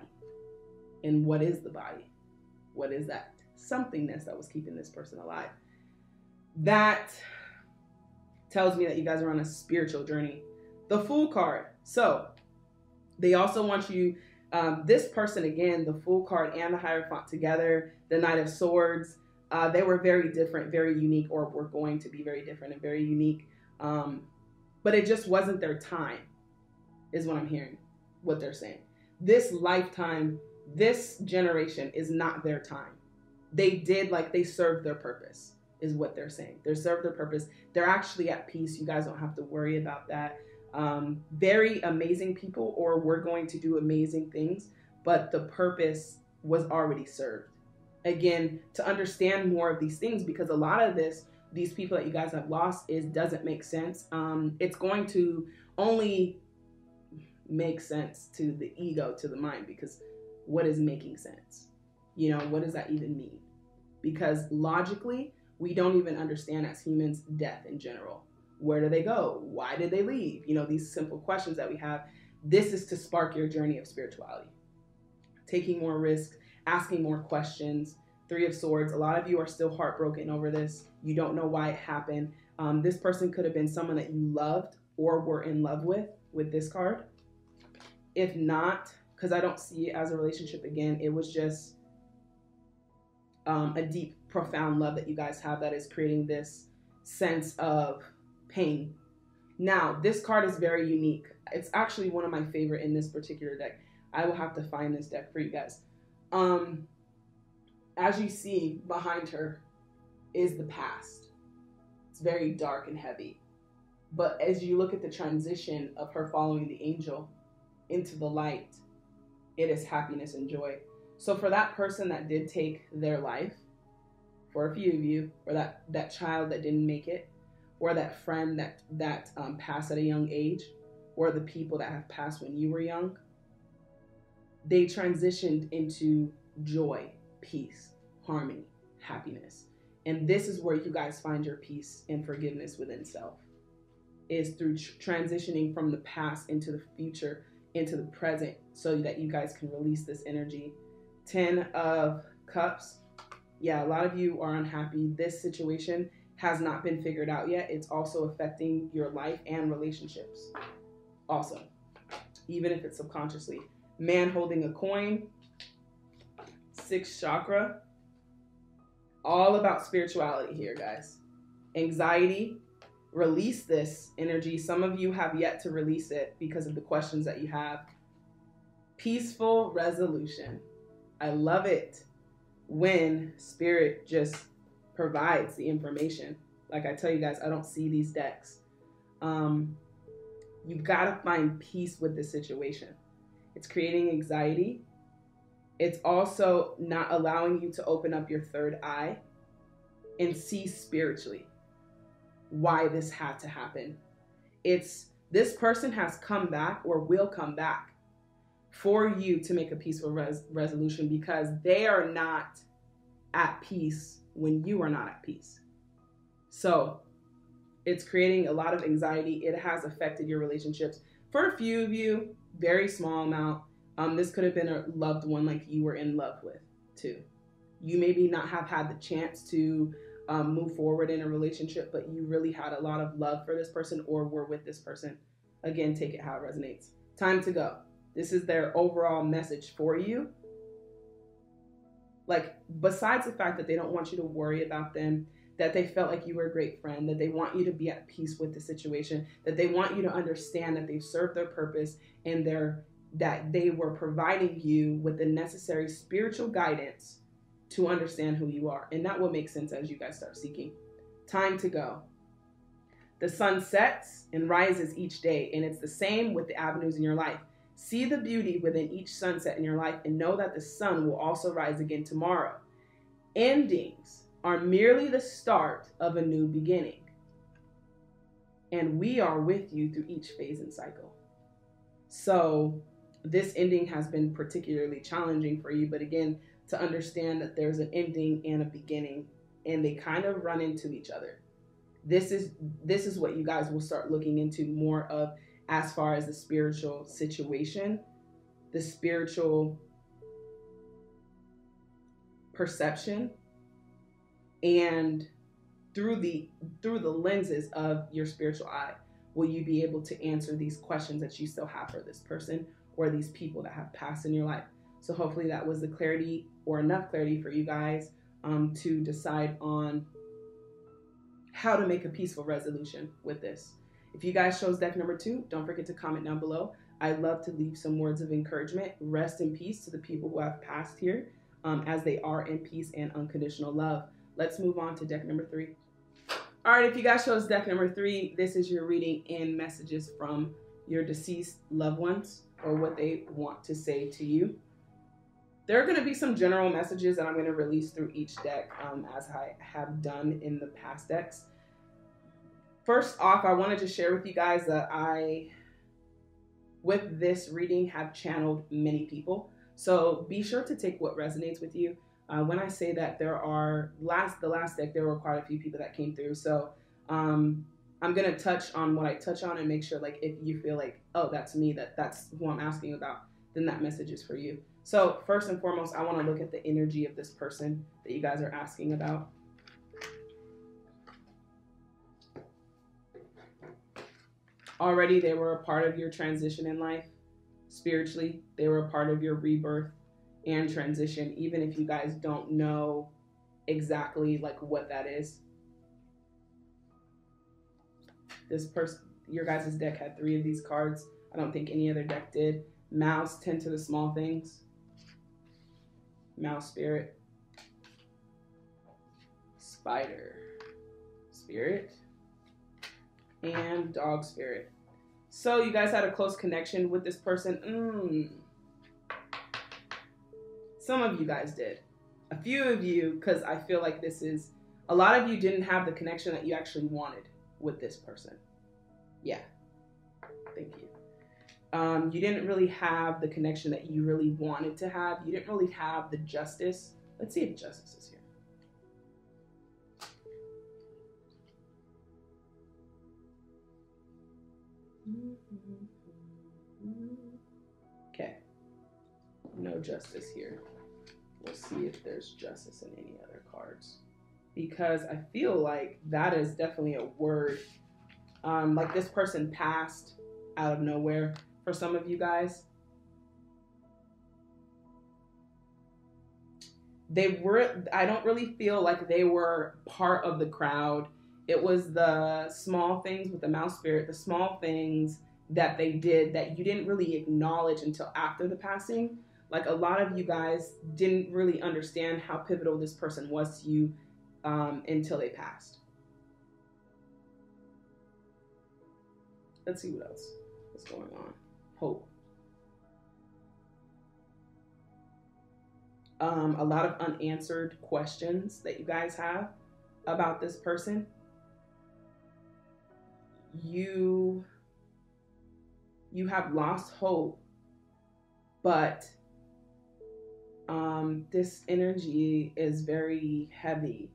And what is the body? What is that somethingness that was keeping this person alive? That tells me that you guys are on a spiritual journey. The Fool card. So they also want you, um, this person again, the Fool card and the Hierophant together, the Knight of Swords. Uh, they were very different, very unique, or were going to be very different and very unique. Um, but it just wasn't their time, is what I'm hearing, what they're saying. This lifetime, this generation is not their time. They did like they served their purpose, is what they're saying. They served their purpose. They're actually at peace. You guys don't have to worry about that. Um, very amazing people, or we're going to do amazing things, but the purpose was already served. Again, to understand more of these things, because a lot of this these people that you guys have lost is doesn't make sense. Um, it's going to only make sense to the ego, to the mind, because what is making sense? You know, what does that even mean? Because logically, we don't even understand as humans death in general. Where do they go? Why did they leave? You know, these simple questions that we have. This is to spark your journey of spirituality. Taking more risks, asking more questions, Three of Swords. A lot of you are still heartbroken over this. You don't know why it happened. Um, this person could have been someone that you loved or were in love with, with this card. if not, because I don't see it as a relationship again, it was just um, a deep, profound love that you guys have that is creating this sense of pain. Now, this card is very unique. It's actually one of my favorite in this particular deck. I will have to find this deck for you guys. Um, as you see behind her is the past. It's very dark and heavy. But as you look at the transition of her following the angel into the light, it is happiness and joy. So for that person that did take their life, for a few of you, or that that child that didn't make it, or that friend that that um, passed at a young age, or the people that have passed when you were young, they transitioned into joy, peace, harmony, happiness. And this is where you guys find your peace and forgiveness within self. Is through tr- transitioning from the past into the future, into the present, so that you guys can release this energy. 10 of Cups. Yeah, a lot of you are unhappy. This situation has not been figured out yet. It's also affecting your life and relationships. Also, even if it's subconsciously. Man holding a coin, sixth chakra. All about spirituality here, guys. Anxiety, release this energy. Some of you have yet to release it because of the questions that you have. Peaceful resolution. I love it when spirit just provides the information. Like I tell you guys, I don't see these decks. Um, you gotta find peace with the situation. It's creating anxiety. It's also not allowing you to open up your third eye and see spiritually why this had to happen. It's this person has come back or will come back for you to make a peaceful res- resolution because they are not at peace when you are not at peace. So it's creating a lot of anxiety. It has affected your relationships. For a few of you, very small amount. Um, this could have been a loved one like you were in love with too. You maybe not have had the chance to um, move forward in a relationship, but you really had a lot of love for this person or were with this person. Again, take it how it resonates. Time to go. This is their overall message for you. Like, besides the fact that they don't want you to worry about them, that they felt like you were a great friend, that they want you to be at peace with the situation, that they want you to understand that they've served their purpose and they're that they were providing you with the necessary spiritual guidance to understand who you are. And that will make sense as you guys start seeking. Time to go. The sun sets and rises each day, and it's the same with the avenues in your life. See the beauty within each sunset in your life and know that the sun will also rise again tomorrow. Endings are merely the start of a new beginning. And we are with you through each phase and cycle. So, this ending has been particularly challenging for you, but again, to understand that there's an ending and a beginning and they kind of run into each other. This is this is what you guys will start looking into more of as far as the spiritual situation, the spiritual perception and through the through the lenses of your spiritual eye will you be able to answer these questions that you still have for this person or these people that have passed in your life. So hopefully that was the clarity or enough clarity for you guys um, to decide on how to make a peaceful resolution with this if you guys chose deck number two don't forget to comment down below i'd love to leave some words of encouragement rest in peace to the people who have passed here um, as they are in peace and unconditional love let's move on to deck number three. All right, if you guys chose deck number three, this is your reading in messages from your deceased loved ones or what they want to say to you. There are going to be some general messages that I'm going to release through each deck um, as I have done in the past decks. First off, I wanted to share with you guys that I, with this reading, have channeled many people. So be sure to take what resonates with you. Uh, when I say that, there are last the last deck there were quite a few people that came through. So um, I'm gonna touch on what I touch on and make sure like if you feel like oh that's me that that's who I'm asking about, then that message is for you. So first and foremost, I want to look at the energy of this person that you guys are asking about. Already they were a part of your transition in life. spiritually. They were a part of your rebirth and transition, even if you guys don't know exactly like what that is. This person, your guys' deck had three of these cards. I don't think any other deck did. Mouse, tend to the small things. Mouse spirit. Spider spirit. And dog spirit. So you guys had a close connection with this person. Mm. Some of you guys did. A few of you, because I feel like this is a lot of you didn't have the connection that you actually wanted with this person. Yeah. Thank you. Um, you didn't really have the connection that you really wanted to have. You didn't really have the justice. Let's see if justice is here. Okay. No justice here. We'll see if there's justice in any other cards. Because I feel like that is definitely a word. Um, like this person passed out of nowhere for some of you guys. They were, I don't really feel like they were part of the crowd it was the small things with the mouse spirit, the small things that they did that you didn't really acknowledge until after the passing. Like a lot of you guys didn't really understand how pivotal this person was to you um, until they passed. Let's see what else is going on. Hope. Um, a lot of unanswered questions that you guys have about this person you you have lost hope but um, this energy is very heavy.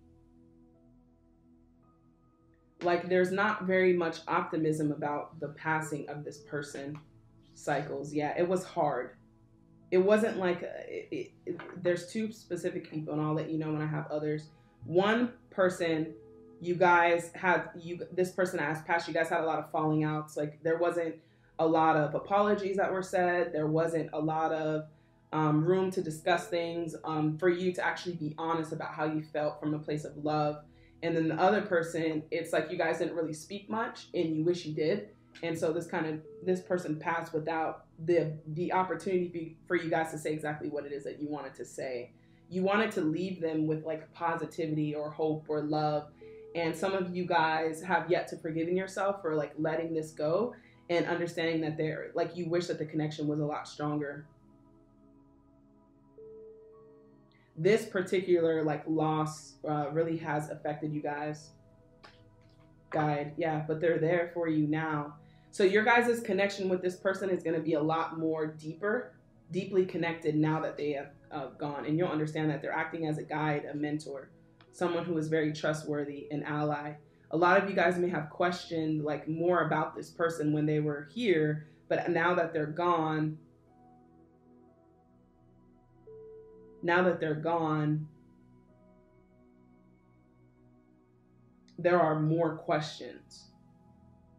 Like there's not very much optimism about the passing of this person cycles. Yeah it was hard. It wasn't like it, it, there's two specific people and i'll let you know when i have others. One person you guys had you this person asked past you guys had a lot of falling outs. Like there wasn't a lot of apologies that were said. There wasn't a lot of um, room to discuss things um, for you to actually be honest about how you felt from a place of love. And then the other person it's like you guys didn't really speak much and you wish you did. And so this kind of this person passed without the the opportunity for you guys to say exactly what it is that you wanted to say. You wanted to leave them with like positivity or hope or love and some of you guys have yet to forgiving yourself for like letting this go and understanding that there like you wish that the connection was a lot stronger. This particular like loss uh, really has affected you guys. Guide yeah but they're there for you now. So your guys' connection with this person is going to be a lot more deeper deeply connected now that they have uh, gone. And you'll understand that they're acting as a guide a mentor someone who is very trustworthy, an ally. A lot of you guys may have questioned like more about this person when they were here, but now that they're gone, now that they're gone, there are more questions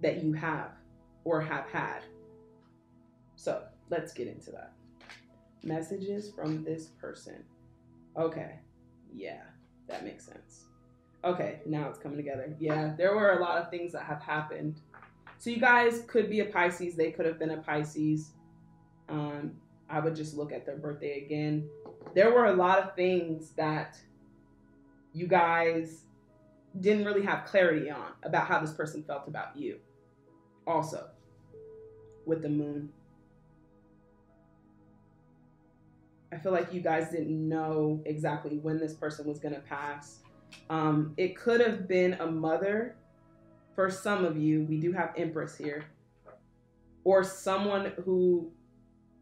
that you have or have had. So let's get into that. Messages from this person. Okay, yeah. That makes sense. Okay, now it's coming together. Yeah, there were a lot of things that have happened. So you guys could be a Pisces. They could have been a Pisces. Um, I would just look at their birthday again. There were a lot of things that you guys didn't really have clarity on about how this person felt about you. Also, with the moon. I feel like you guys didn't know exactly when this person was going to pass. Um, it could have been a mother for some of you. We do have Empress here. Or someone who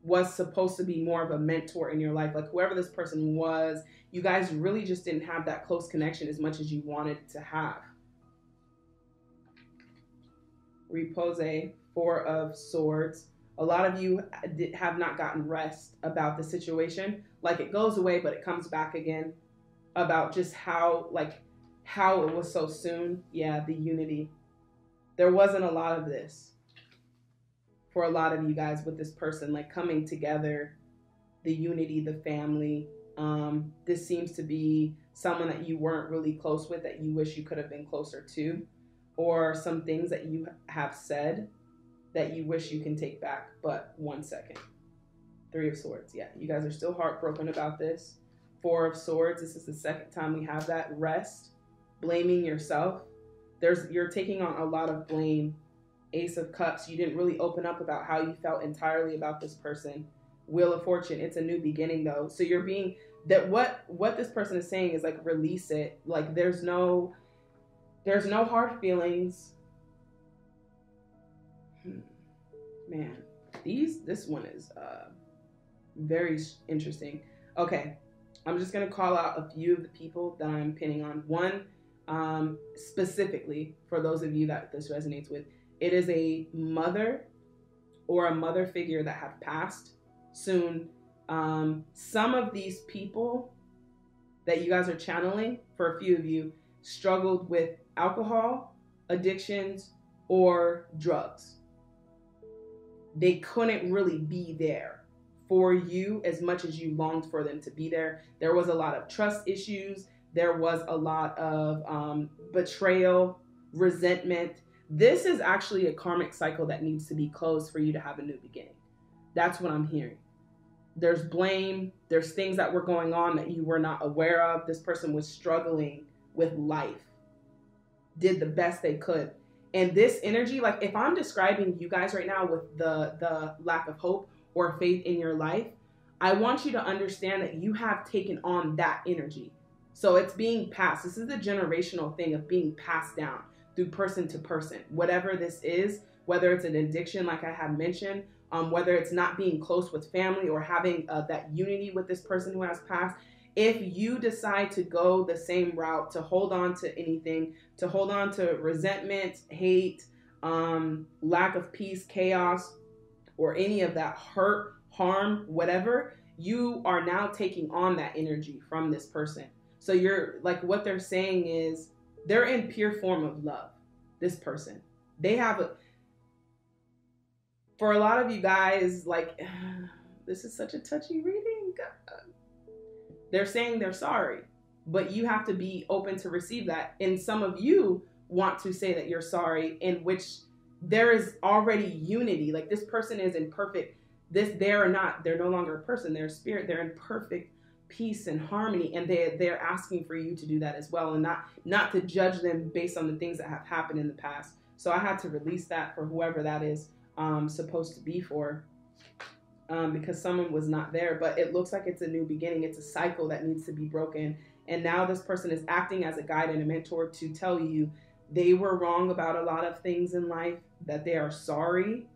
was supposed to be more of a mentor in your life. Like whoever this person was, you guys really just didn't have that close connection as much as you wanted to have. Repose, Four of Swords a lot of you have not gotten rest about the situation. Like it goes away, but it comes back again about just how, like, how it was so soon. Yeah, the unity. There wasn't a lot of this. for a lot of you guys with this person, like coming together, the unity, the family. Um, this seems to be someone that you weren't really close with that you wish you could have been closer to, or some things that you have said that you wish you can take back. But one second. Three of Swords. Yeah, you guys are still heartbroken about this. Four of Swords. This is the second time we have that. Rest, blaming yourself. There's you're taking on a lot of blame. Ace of Cups. You didn't really open up about how you felt entirely about this person. Wheel of Fortune. It's a new beginning though. So you're being that what what this person is saying is like release it. Like there's no there's no hard feelings. Man, these this one is uh very interesting. Okay, I'm just gonna call out a few of the people that I'm pinning on. One, um, specifically for those of you that this resonates with, it is a mother or a mother figure that have passed soon. Um, some of these people that you guys are channeling, for a few of you, struggled with alcohol, addictions, or drugs. They couldn't really be there for you as much as you longed for them to be there. There was a lot of trust issues. There was a lot of um, betrayal, resentment. This is actually a karmic cycle that needs to be closed for you to have a new beginning. That's what I'm hearing. There's blame, there's things that were going on that you were not aware of. This person was struggling with life, did the best they could. And this energy, like if I'm describing you guys right now with the the lack of hope, or faith in your life, I want you to understand that you have taken on that energy. So it's being passed. This is the generational thing of being passed down through person to person. Whatever this is, whether it's an addiction, like I have mentioned, um, whether it's not being close with family or having uh, that unity with this person who has passed, if you decide to go the same route, to hold on to anything, to hold on to resentment, hate, um, lack of peace, chaos, or any of that hurt, harm, whatever, you are now taking on that energy from this person. So you're like what they're saying is they're in pure form of love. This person. They have a for a lot of you guys like this is such a touchy reading. They're saying they're sorry, but you have to be open to receive that. And some of you want to say that you're sorry in which there is already unity. Like this person is in perfect, this they're not, they're no longer a person, they're a spirit, they're in perfect peace and harmony and they they're asking for you to do that as well and not not to judge them based on the things that have happened in the past so i had to release that for whoever that is um, supposed to be for um, because someone was not there but it looks like it's a new beginning it's a cycle that needs to be broken and now this person is acting as a guide and a mentor to tell you they were wrong about a lot of things in life, that they are sorry.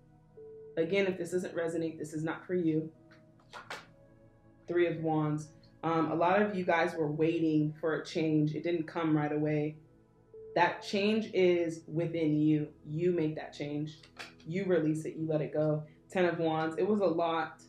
Again, if this doesn't resonate, this is not for you. Three of Wands. Um, a lot of you guys were waiting for a change. It didn't come right away. That change is within you. You make that change. You release it. You let it go. Ten of Wands. It was a lot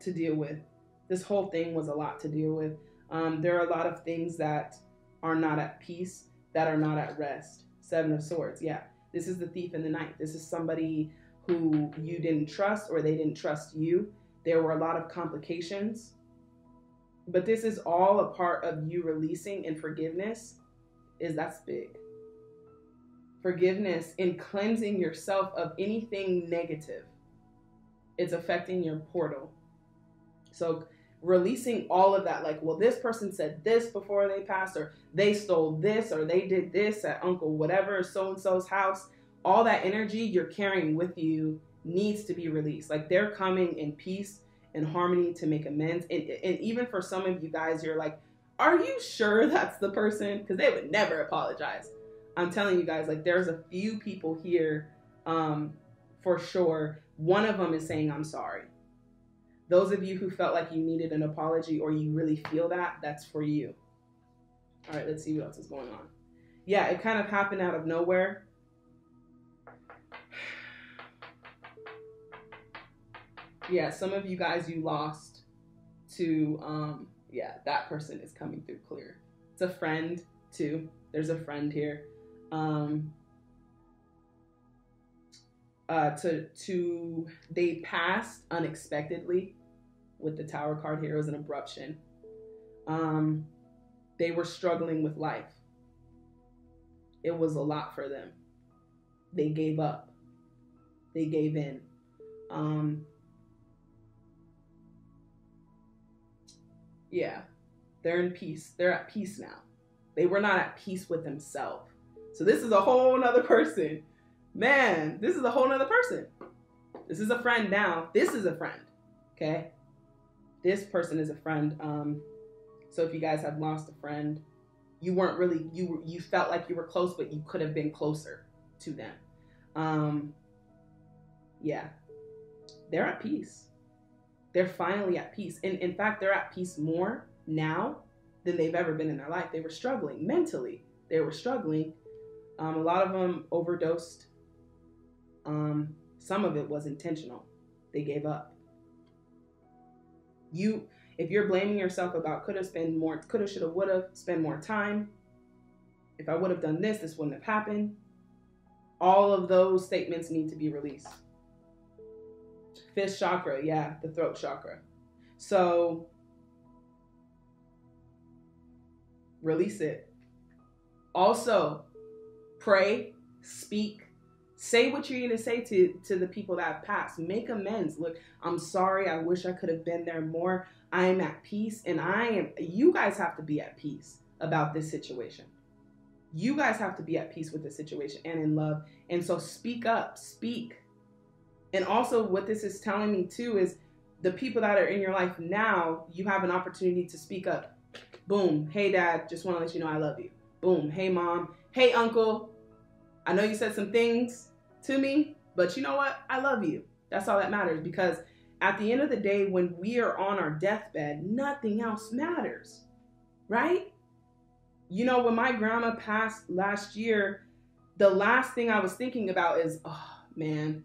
to deal with. This whole thing was a lot to deal with. Um, there are a lot of things that are not at peace, that are not at rest. Seven of Swords. Yeah. This is the thief in the night. This is somebody who you didn't trust or they didn't trust you. There were a lot of complications. But this is all a part of you releasing and forgiveness is that's big. Forgiveness in cleansing yourself of anything negative. It's affecting your portal. So releasing all of that like well this person said this before they passed or they stole this or they did this at uncle whatever so and so's house all that energy you're carrying with you needs to be released. Like they're coming in peace and harmony to make amends. And, and even for some of you guys you're like are you sure that's the person? Because they would never apologize. I'm telling you guys like there's a few people here um for sure one of them is saying i'm sorry those of you who felt like you needed an apology or you really feel that, that's for you. All right, let's see what else is going on. Yeah, it kind of happened out of nowhere. Yeah, some of you guys you lost to, um, yeah, that person is coming through clear. It's a friend too. There's a friend here. Um, uh, to to they passed unexpectedly with the Tower card here was an abruption. Um, they were struggling with life. It was a lot for them. They gave up. They gave in. Um, yeah, they're in peace. They're at peace now. They were not at peace with themselves. So this is a whole nother person. Man, this is a whole nother person. This is a friend now. This is a friend. Okay. This person is a friend. Um, so if you guys have lost a friend, you weren't really you you felt like you were close, but you could have been closer to them. Um, yeah, they're at peace. They're finally at peace, and in fact, they're at peace more now than they've ever been in their life. They were struggling mentally. They were struggling. Um, a lot of them overdosed. Um, some of it was intentional. They gave up. You, if you're blaming yourself about could have spent more, could have, should have, would have, spend more time. If I would have done this, this wouldn't have happened. All of those statements need to be released. Fifth chakra, yeah, the throat chakra. So release it. Also, pray, speak, say what you're to say to, to the people that have passed. Make amends. Look, I'm sorry. I wish I could have been there more. I am at peace, and I am, you guys have to be at peace about this situation. You guys have to be at peace with the situation and in love. And so speak up, speak. And also, what this is telling me too is the people that are in your life now, you have an opportunity to speak up. Boom. Hey, dad, just want to let you know I love you. Boom. Hey, mom. Hey, uncle. I know you said some things to me, but you know what? I love you. That's all that matters because at the end of the day, when we are on our deathbed, nothing else matters, right? You know, when my grandma passed last year, the last thing I was thinking about is, oh man,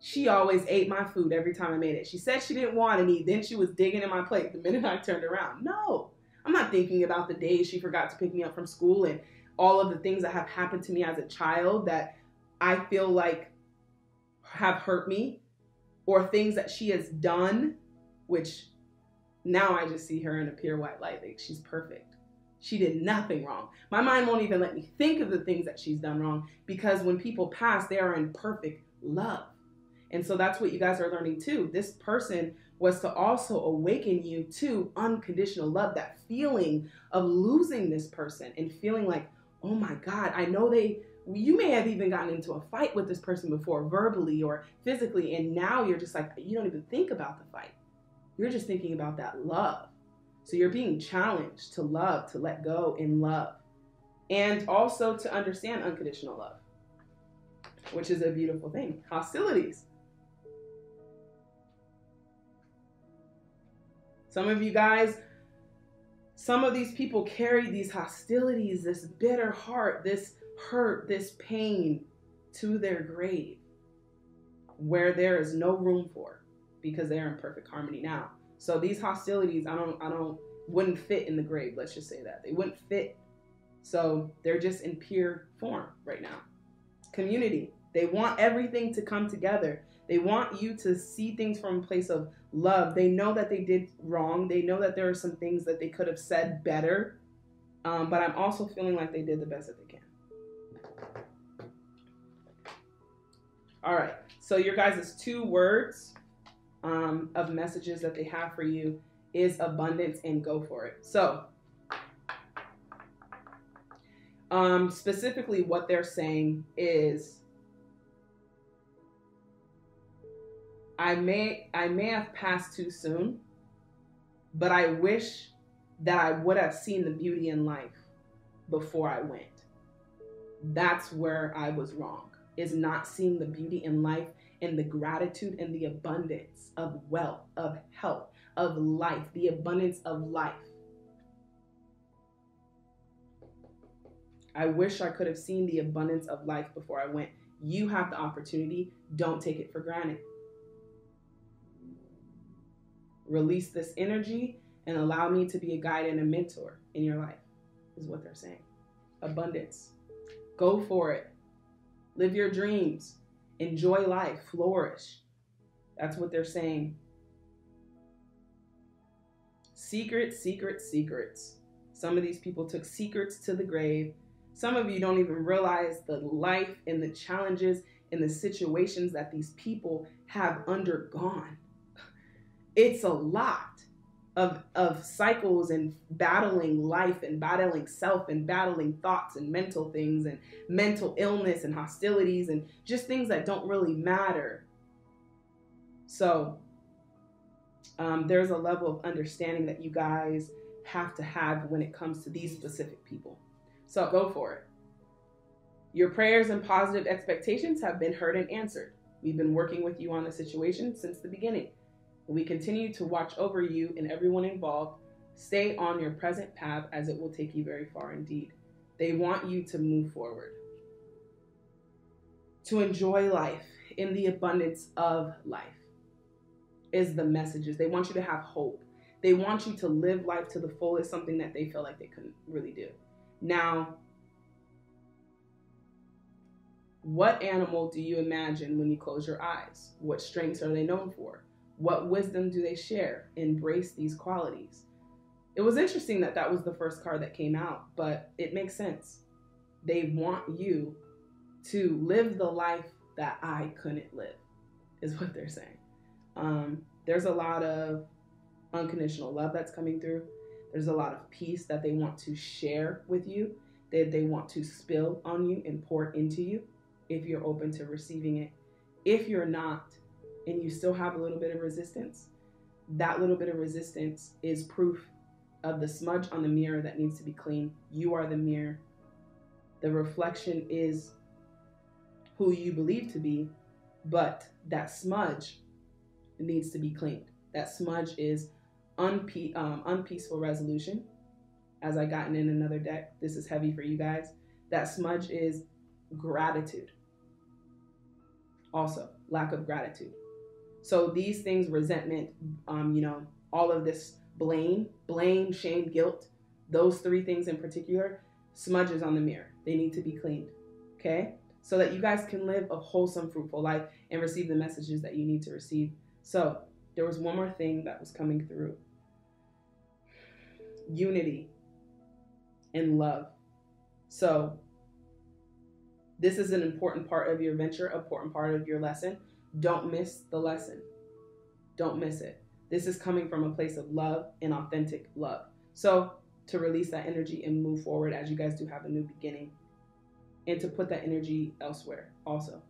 she always ate my food every time I made it. She said she didn't want any, then she was digging in my plate the minute I turned around. No, I'm not thinking about the days she forgot to pick me up from school and all of the things that have happened to me as a child that I feel like have hurt me or things that she has done, which now I just see her in a pure white light. Like she's perfect. She did nothing wrong. My mind won't even let me think of the things that she's done wrong because when people pass, they are in perfect love. And so that's what you guys are learning too. This person was to also awaken you to unconditional love, that feeling of losing this person and feeling like, oh my God, I know they, you may have even gotten into a fight with this person before, verbally or physically, and now you're just like, you don't even think about the fight. You're just thinking about that love. So you're being challenged to love, to let go in love, and also to understand unconditional love, which is a beautiful thing. Hostilities. Some of you guys, some of these people carry these hostilities, this bitter heart, this hurt, this pain to their grave where there is no room for because they are in perfect harmony now. So these hostilities, I don't, I don't, wouldn't fit in the grave. Let's just say that they wouldn't fit. So they're just in pure form right now. Community. They want everything to come together. They want you to see things from a place of love. They know that they did wrong. They know that there are some things that they could have said better. Um, but I'm also feeling like they did the best that they can. All right. So your guys' two words um, of messages that they have for you is abundance and go for it. So um, specifically, what they're saying is I may I may have passed too soon, but I wish that I would have seen the beauty in life before I went. That's where I was wrong. Is not seeing the beauty in life and the gratitude and the abundance of wealth, of health, of life, the abundance of life. I wish I could have seen the abundance of life before I went. You have the opportunity. Don't take it for granted. Release this energy and allow me to be a guide and a mentor in your life, is what they're saying. Abundance. Go for it. Live your dreams. enjoy life, flourish. That's what they're saying. Secrets, secrets, secrets. Some of these people took secrets to the grave. Some of you don't even realize the life and the challenges and the situations that these people have undergone. It's a lot of, of cycles and battling life and battling self and battling thoughts and mental things and mental illness and hostilities and just things that don't really matter. So, um, there's a level of understanding that you guys have to have when it comes to these specific people. So, go for it. Your prayers and positive expectations have been heard and answered. We've been working with you on the situation since the beginning. We continue to watch over you and everyone involved. Stay on your present path as it will take you very far indeed. They want you to move forward, to enjoy life in the abundance of life, is the messages. They want you to have hope. They want you to live life to the fullest, something that they feel like they couldn't really do. Now, what animal do you imagine when you close your eyes? What strengths are they known for? What wisdom do they share? Embrace these qualities. It was interesting that that was the first card that came out, but it makes sense. They want you to live the life that I couldn't live, is what they're saying. Um, there's a lot of unconditional love that's coming through. There's a lot of peace that they want to share with you, that they want to spill on you and pour into you if you're open to receiving it. If you're not, and you still have a little bit of resistance, that little bit of resistance is proof of the smudge on the mirror that needs to be cleaned. You are the mirror. The reflection is who you believe to be, but that smudge needs to be cleaned. That smudge is unpe- um, unpeaceful resolution. As I gotten in another deck, this is heavy for you guys. That smudge is gratitude. Also, lack of gratitude. So these things, resentment, um, you know, all of this blame, blame, shame, guilt, those three things in particular, smudges on the mirror. They need to be cleaned. Okay? So that you guys can live a wholesome, fruitful life and receive the messages that you need to receive. So there was one more thing that was coming through unity and love. So this is an important part of your venture, important part of your lesson. Don't miss the lesson. Don't miss it. This is coming from a place of love and authentic love. So, to release that energy and move forward as you guys do have a new beginning, and to put that energy elsewhere also.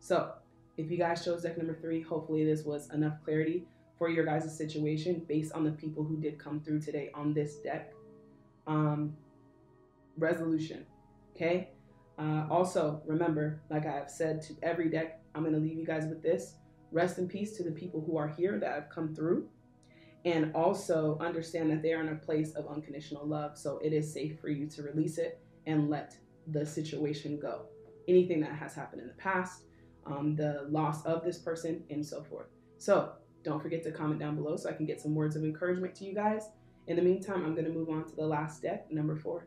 So, if you guys chose deck number three, hopefully this was enough clarity for your guys' situation based on the people who did come through today on this deck. Um, resolution, okay? Uh, also, remember, like I have said to every deck, I'm going to leave you guys with this. Rest in peace to the people who are here that have come through. And also understand that they are in a place of unconditional love. So it is safe for you to release it and let the situation go. Anything that has happened in the past, um, the loss of this person, and so forth. So don't forget to comment down below so I can get some words of encouragement to you guys. In the meantime, I'm going to move on to the last deck, number four.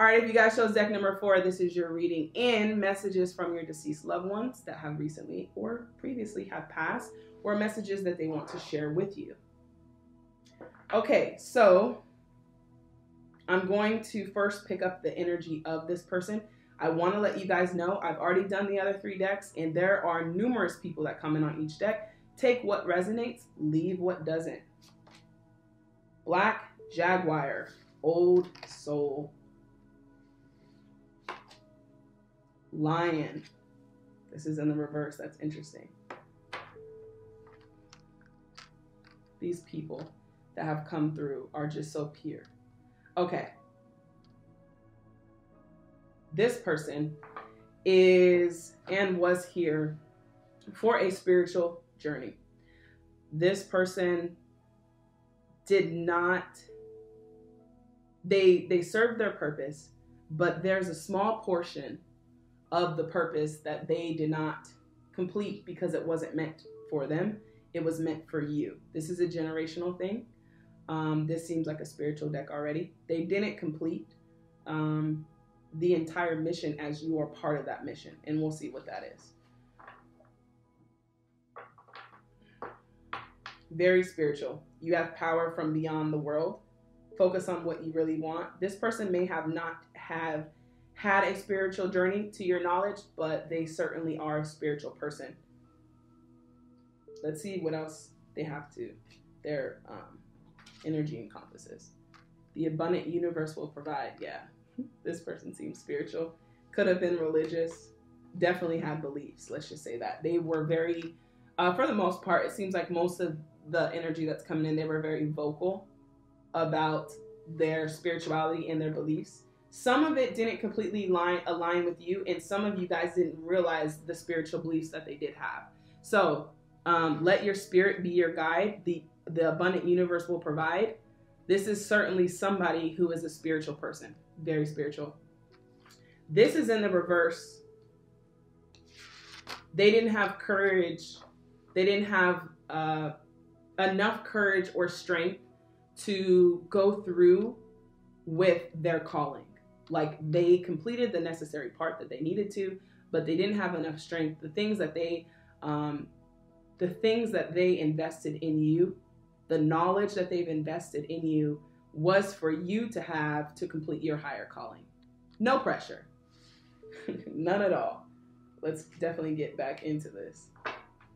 All right, if you guys chose deck number four, this is your reading in messages from your deceased loved ones that have recently or previously have passed, or messages that they want to share with you. Okay, so I'm going to first pick up the energy of this person. I want to let you guys know I've already done the other three decks, and there are numerous people that come in on each deck. Take what resonates, leave what doesn't. Black Jaguar, Old Soul Lion. This is in the reverse. That's interesting. These people that have come through are just so pure. Okay. This person is and was here for a spiritual journey. This person did not they they served their purpose, but there's a small portion of the purpose that they did not complete because it wasn't meant for them. It was meant for you. This is a generational thing. Um, this seems like a spiritual deck already. They didn't complete um, the entire mission as you are part of that mission, and we'll see what that is. Very spiritual. You have power from beyond the world. Focus on what you really want. This person may have not have had a spiritual journey to your knowledge, but they certainly are a spiritual person. Let's see what else they have to their um, energy encompasses. The abundant universe will provide. Yeah, this person seems spiritual. Could have been religious. Definitely had beliefs. Let's just say that they were very, uh, for the most part, it seems like most of the energy that's coming in, they were very vocal about their spirituality and their beliefs. Some of it didn't completely line, align with you, and some of you guys didn't realize the spiritual beliefs that they did have. So um, let your spirit be your guide. The the abundant universe will provide. This is certainly somebody who is a spiritual person, very spiritual. This is in the reverse. They didn't have courage. They didn't have uh, enough courage or strength to go through with their calling. Like they completed the necessary part that they needed to, but they didn't have enough strength. The things that they, um, the things that they invested in you, the knowledge that they've invested in you was for you to have to complete your higher calling. No pressure. None at all. Let's definitely get back into this.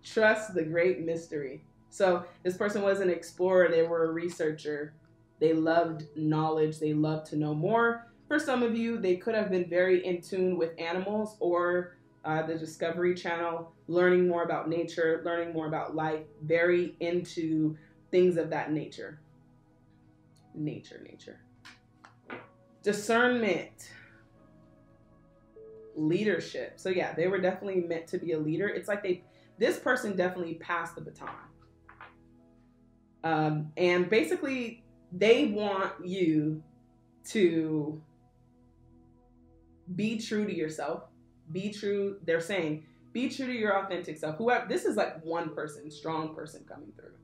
Trust the great mystery. So, this person was an explorer, they were a researcher. They loved knowledge, they loved to know more. For some of you, they could have been very in tune with animals or uh, the Discovery Channel, learning more about nature, learning more about life, very into things of that nature. Nature, nature. Discernment, leadership. So, yeah, they were definitely meant to be a leader. It's like they, this person definitely passed the baton. Um, and basically, they want you to be true to yourself. Be true. They're saying, be true to your authentic self. Whoever, this is like one person, strong person coming through.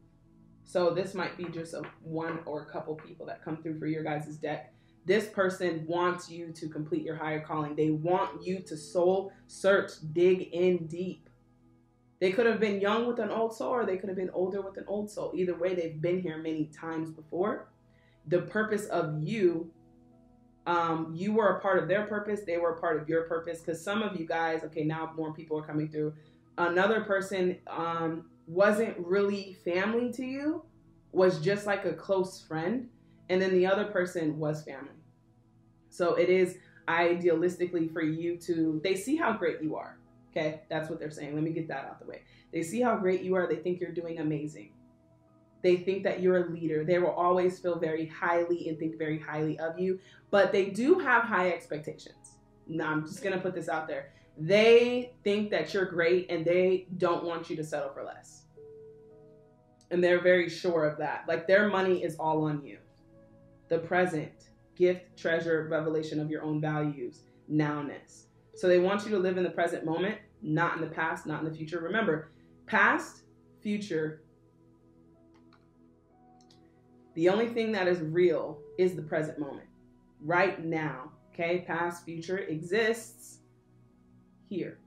So this might be just a one or a couple people that come through for your guys' deck. This person wants you to complete your higher calling. They want you to soul search, dig in deep. They could have been young with an old soul or they could have been older with an old soul. Either way, they've been here many times before. The purpose of you, um, you were a part of their purpose, they were a part of your purpose. Because some of you guys, okay, now more people are coming through. Another person um, wasn't really family to you, was just like a close friend, and then the other person was family. So it is idealistically for you to, they see how great you are. Okay, that's what they're saying. Let me get that out the way. They see how great you are, they think you're doing amazing. They think that you're a leader. They will always feel very highly and think very highly of you, but they do have high expectations. Now, I'm just going to put this out there they think that you're great and they don't want you to settle for less. And they're very sure of that. Like their money is all on you. The present, gift, treasure, revelation of your own values, nowness. So they want you to live in the present moment, not in the past, not in the future. Remember, past, future, the only thing that is real is the present moment. Right now, okay? Past, future exists here.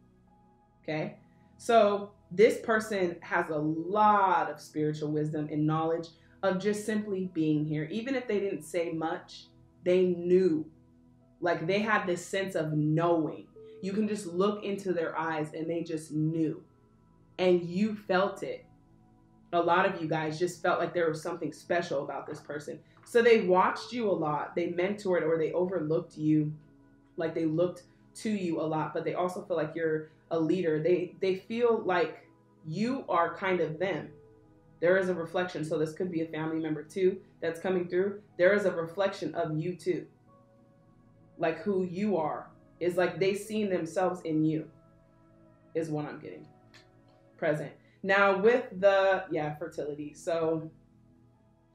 Okay? So this person has a lot of spiritual wisdom and knowledge of just simply being here. Even if they didn't say much, they knew. Like they had this sense of knowing. You can just look into their eyes and they just knew. And you felt it. A lot of you guys just felt like there was something special about this person. So they watched you a lot. They mentored or they overlooked you. Like they looked to you a lot, but they also feel like you're a leader. They they feel like you are kind of them. There is a reflection. So this could be a family member too that's coming through. There is a reflection of you too. Like who you are. Is like they seen themselves in you. Is what I'm getting. Present. Now with the yeah, fertility. So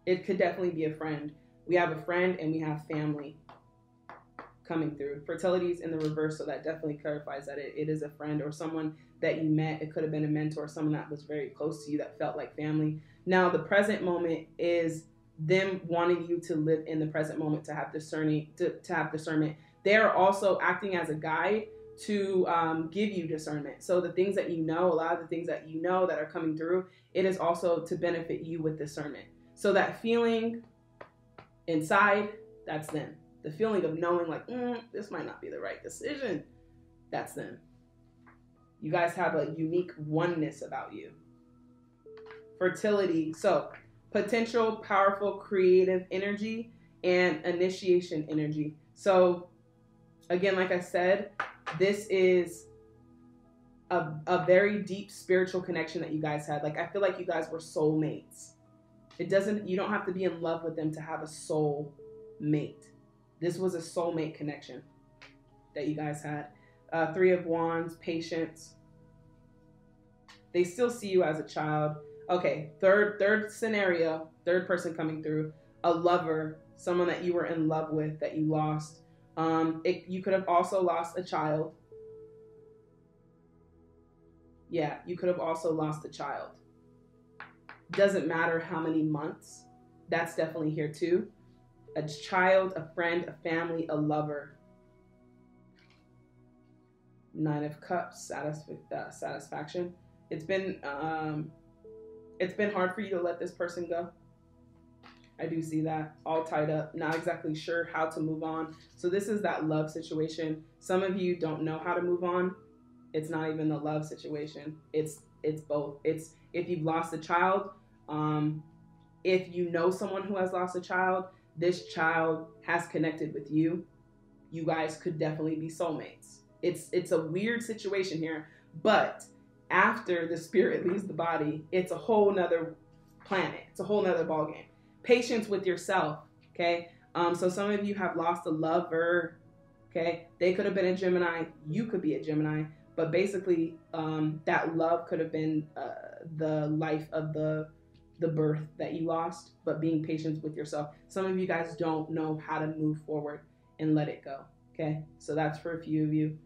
it could definitely be a friend. We have a friend and we have family coming through. Fertility is in the reverse, so that definitely clarifies that it, it is a friend or someone that you met. It could have been a mentor, someone that was very close to you that felt like family. Now, the present moment is them wanting you to live in the present moment to have discerning to, to have discernment. They are also acting as a guide to um, give you discernment. So the things that you know, a lot of the things that you know that are coming through, it is also to benefit you with discernment. So that feeling inside, that's them. The feeling of knowing like, mm, this might not be the right decision, that's them. You guys have a unique oneness about you. Fertility. So potential, powerful, creative energy and initiation energy. So again, like I said, this is a, a very deep spiritual connection that you guys had. Like I feel like you guys were soulmates. It doesn't you don't have to be in love with them to have a soul mate. This was a soulmate connection that you guys had. Uh, three of Wands, patience. They still see you as a child. Okay, third third scenario, third person coming through, a lover, someone that you were in love with that you lost. Um, it, you could have also lost a child. Yeah, you could have also lost a child. Doesn't matter how many months. That's definitely here too. A child, a friend, a family, a lover. Nine of Cups, satisf- uh, satisfaction. It's been um, it's been hard for you to let this person go. I do see that all tied up, not exactly sure how to move on. So this is that love situation. Some of you don't know how to move on. It's not even the love situation. It's it's both. It's if you've lost a child, um, if you know someone who has lost a child, this child has connected with you. You guys could definitely be soulmates. It's it's a weird situation here, but after the spirit leaves the body, it's a whole nother planet. It's a whole nother ballgame patience with yourself. Okay. Um, so some of you have lost a lover. Okay. They could have been a Gemini. You could be a Gemini. But basically, um, that love could have been uh, the life of the the birth that you lost, but being patient with yourself. Some of you guys don't know how to move forward and let it go. Okay, so that's for a few of you.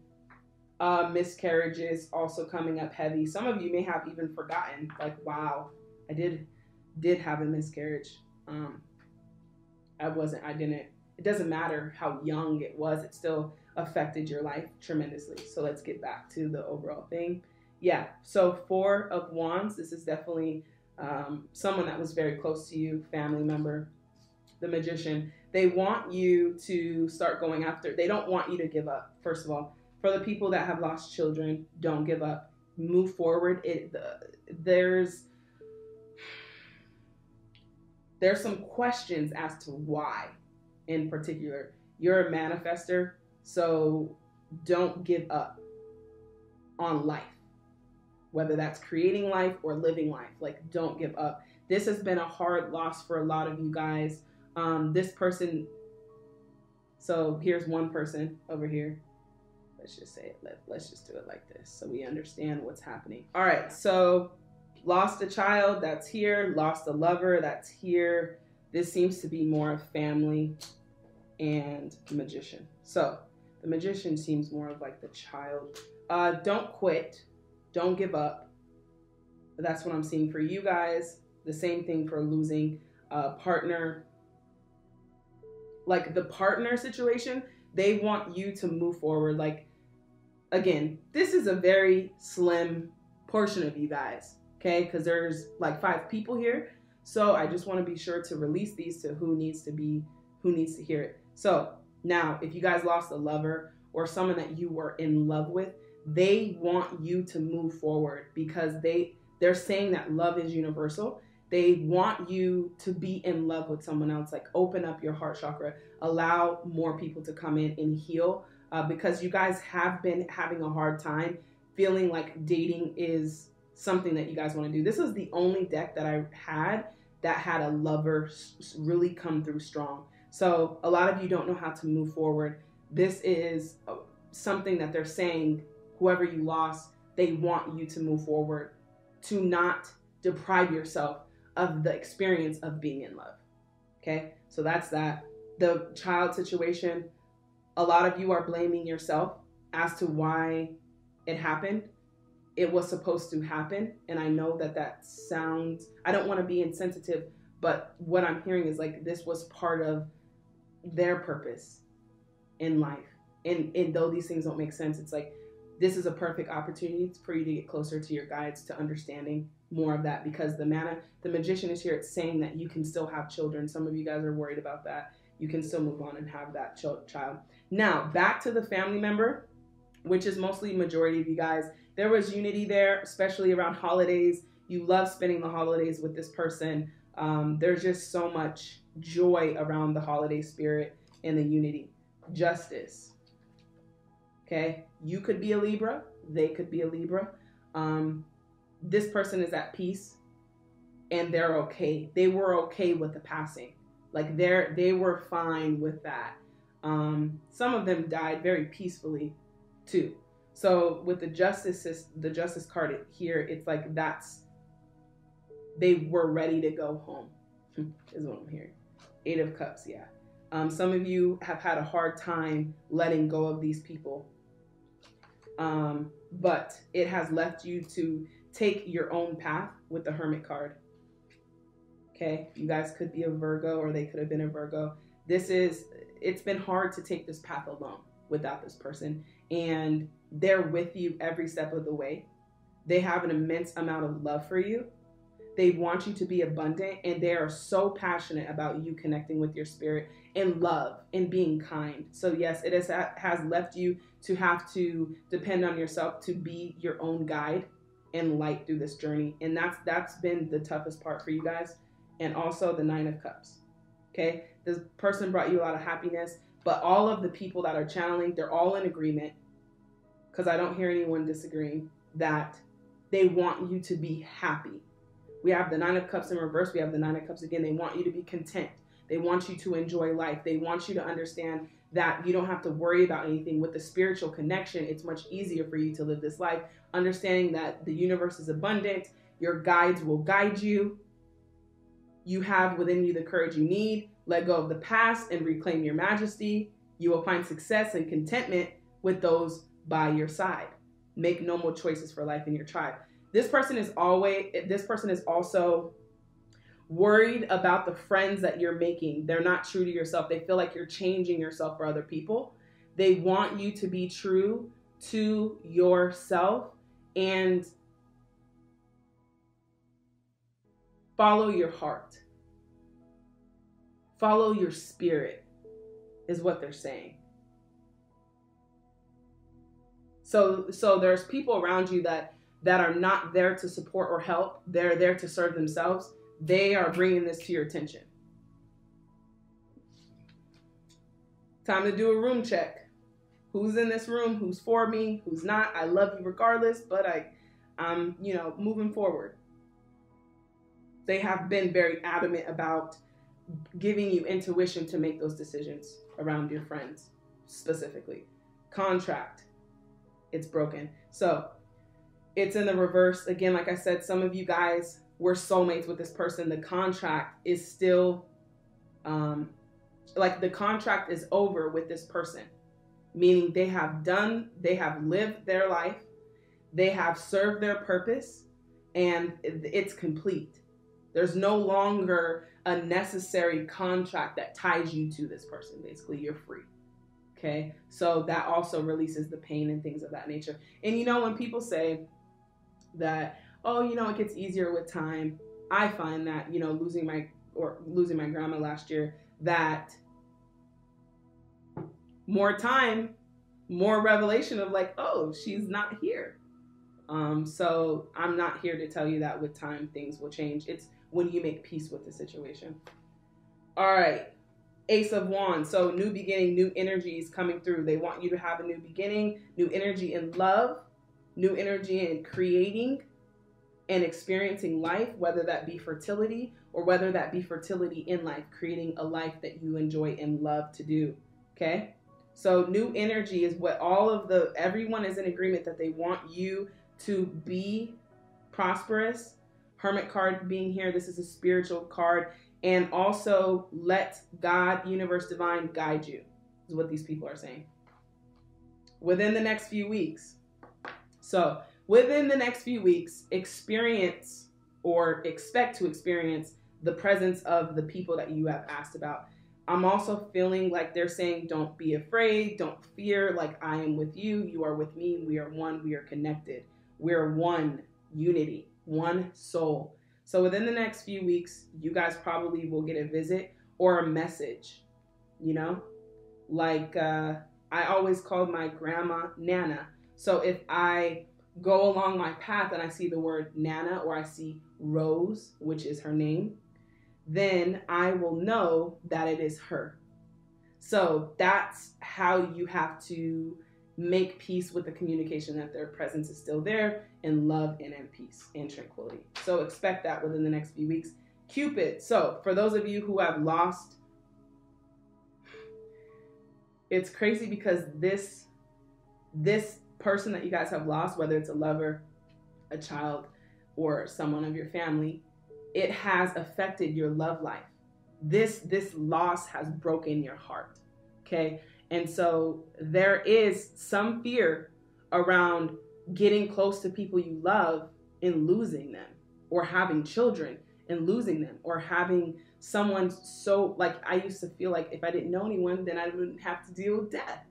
Uh, miscarriages also coming up heavy. Some of you may have even forgotten, like, wow, I did did have a miscarriage. Um, I wasn't, I didn't, it doesn't matter how young it was, it still affected your life tremendously. So let's get back to the overall thing. Yeah, so Four of Wands, this is definitely um, someone that was very close to you, family member, the magician. They want you to start going after, they don't want you to give up, first of all. For the people that have lost children, don't give up. Move forward. It, the, there's, there's some questions as to why in particular. You're a manifester, so don't give up on life, whether that's creating life or living life. Like, don't give up. This has been a hard loss for a lot of you guys. Um, this person, so here's one person over here. Let's just say it. Let, let's just do it like this so we understand what's happening. All right, so lost a child, that's here. Lost a lover, that's here. This seems to be more of family and magician. So the magician seems more of like the child. Uh, don't quit. Don't give up. That's what I'm seeing for you guys. The same thing for losing a partner. Like the partner situation, they want you to move forward. Like, again, this is a very slim portion of you guys okay? Because there's like five people here. So I just want to be sure to release these to who needs to be, who needs to hear it. So now, if you guys lost a lover or someone that you were in love with, they want you to move forward because they they're saying that love is universal. They want you to be in love with someone else. Like open up your heart chakra, allow more people to come in and heal. Uh, because you guys have been having a hard time feeling like dating is something that you guys want to do. This is the only deck that I had that had a lover really come through strong. So a lot of you don't know how to move forward. This is uh, something that they're saying, whoever you lost, they want you to move forward, to not deprive yourself of the experience of being in love. Okay, so that's that. The child situation, a lot of you are blaming yourself as to why it happened it was supposed to happen. And I know that that sounds, I don't want to be insensitive, but what I'm hearing is like this was part of their purpose in life. And, and though these things don't make sense, it's like this is a perfect opportunity for you to get closer to your guides to understanding more of that. Because the mana the magician is here it's saying that you can still have children. Some of you guys are worried about that. You can still move on and have that ch- child. Now back to the family member which is mostly majority of you guys there was unity there especially around holidays you love spending the holidays with this person um, there's just so much joy around the holiday spirit and the unity justice okay you could be a libra they could be a libra um, this person is at peace and they're okay. They were okay with the passing. Like they're they were fine with that. Um, some of them died very peacefully too. So with the justice the justice card here, it's like that's they were ready to go home. is what I'm hearing. Eight of Cups, yeah. Um, some of you have had a hard time letting go of these people, um, but it has left you to take your own path with the Hermit card. Okay, you guys could be a Virgo or they could have been a Virgo. This is, it's been hard to take this path alone without this person. And they're with you every step of the way. They have an immense amount of love for you. They want you to be abundant and they are so passionate about you connecting with your spirit and love and being kind. So, yes, it has, has left you to have to depend on yourself to be your own guide and light through this journey. And that's that's been the toughest part for you guys. And also the nine of cups. Okay? This person brought you a lot of happiness, but all of the people that are channeling, they're all in agreement. Because I don't hear anyone disagreeing that they want you to be happy. We have the nine of cups in reverse. We have the nine of cups again. They want you to be content. They want you to enjoy life. They want you to understand that you don't have to worry about anything. With the spiritual connection, it's much easier for you to live this life, understanding that the universe is abundant, your guides will guide you. You have within you the courage you need. Let go of the past and reclaim your majesty. You will find success and contentment with those by your side. Make normal choices for life in your tribe. This person is always this person is also worried about the friends that you're making. They're not true to yourself. They feel like you're changing yourself for other people. They want you to be true to yourself and follow your heart. Follow your spirit, is what they're saying. So, so there's people around you that that are not there to support or help. They're there to serve themselves they are bringing this to your attention. Time to do a room check. Who's in this room? Who's for me? Who's not? I love you regardless, but I, I'm, you know, moving forward. They have been very adamant about giving you intuition to make those decisions around your friends specifically. Contract, it's broken. So it's in the reverse. Again, like I said, some of you guys we're soulmates with this person, the contract is still, um, like the contract is over with this person, meaning they have done, they have lived their life, they have served their purpose, and it's complete. There's no longer a necessary contract that ties you to this person. Basically, you're free. Okay, so that also releases the pain and things of that nature. And you know, when people say that, oh, you know, it gets easier with time. I find that, you know, losing my or losing my grandma last year, that more time, more revelation of like, oh, she's not here. Um, so I'm not here to tell you that with time things will change. It's when you make peace with the situation. All right. Ace of Wands. So new beginning, new energies coming through. They want you to have a new beginning, new energy in love, new energy in creating, and experiencing life, whether that be fertility or whether that be fertility in life, creating a life that you enjoy and love to do. Okay? So, new energy is what all of the, everyone is in agreement that they want you to be prosperous. Hermit card being here, this is a spiritual card. And also, let God, universe, divine guide you, is what these people are saying. Within the next few weeks. So, within the next few weeks, experience or expect to experience the presence of the people that you have asked about. I'm also feeling like they're saying, don't be afraid, don't fear, like I am with you, you are with me, we are one, we are connected. We're one unity, one soul. So within the next few weeks, you guys probably will get a visit or a message, you know? Like uh, I always called my grandma Nana. So if I go along my path and I see the word Nana or I see Rose, which is her name, then I will know that it is her. So that's how you have to make peace with the communication that their presence is still there and love and in peace and tranquility. So expect that within the next few weeks. Cupid. So for those of you who have lost, it's crazy because this this person that you guys have lost, whether it's a lover, a child, or someone of your family, it has affected your love life. This this loss has broken your heart. Okay? And so there is some fear around getting close to people you love and losing them or having children and losing them or having someone so like I used to feel like if I didn't know anyone then I wouldn't have to deal with death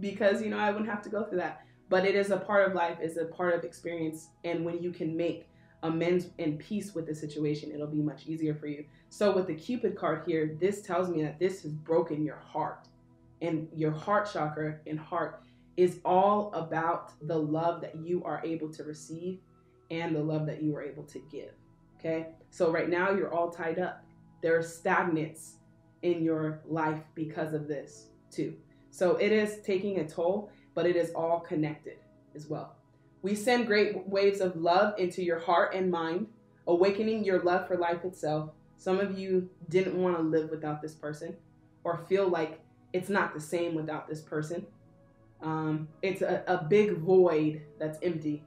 because you know I wouldn't have to go through that. But it is a part of life is a part of experience and when you can make amends and peace with the situation it'll be much easier for you. So with the cupid card here this tells me that this has broken your heart and your heart chakra and heart is all about the love that you are able to receive and the love that you are able to give okay so right now you're all tied up there are stagnants in your life because of this too so it is taking a toll but it is all connected as well. We send great waves of love into your heart and mind, awakening your love for life itself. Some of you didn't want to live without this person or feel like it's not the same without this person. Um, it's a, a big void that's empty.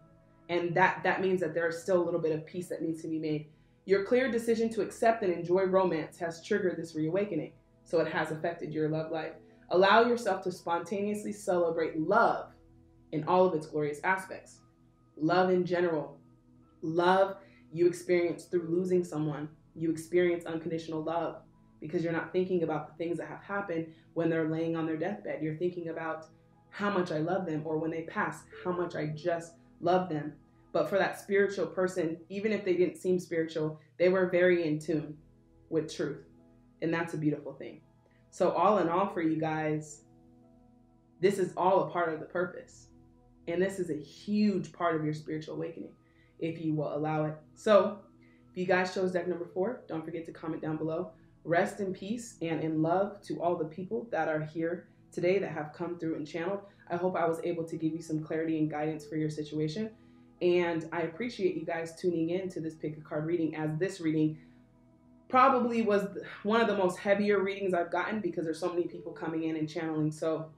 And that, that means that there's still a little bit of peace that needs to be made. Your clear decision to accept and enjoy romance has triggered this reawakening. So it has affected your love life. Allow yourself to spontaneously celebrate love in all of its glorious aspects. Love in general. Love you experience through losing someone. You experience unconditional love because you're not thinking about the things that have happened when they're laying on their deathbed. You're thinking about how much I love them, or when they pass, how much I just love them. But for that spiritual person, even if they didn't seem spiritual, they were very in tune with truth. And that's a beautiful thing. So, all in all, for you guys, this is all a part of the purpose. And this is a huge part of your spiritual awakening if you will allow it. So, if you guys chose deck number four, don't forget to comment down below. Rest in peace and in love to all the people that are here today that have come through and channeled. I hope I was able to give you some clarity and guidance for your situation. And I appreciate you guys tuning in to this pick a card reading as this reading probably was one of the most heavier readings I've gotten because there's so many people coming in and channeling. So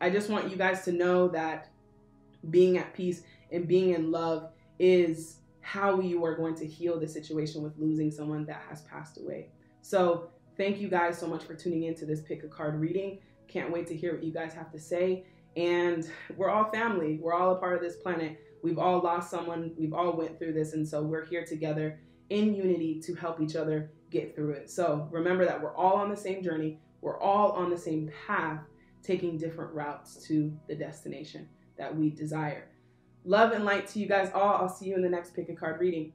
I just want you guys to know that being at peace and being in love is how you are going to heal the situation with losing someone that has passed away. So thank you guys so much for tuning in to this pick a card reading. Can't wait to hear what you guys have to say. And we're all family. We're all a part of this planet. We've all lost someone. We've all went through this. And so we're here together in unity to help each other get through it. So remember that we're all on the same journey, we're all on the same path, taking different routes to the destination that we desire. Love and light to you guys all. I'll see you in the next pick a card reading.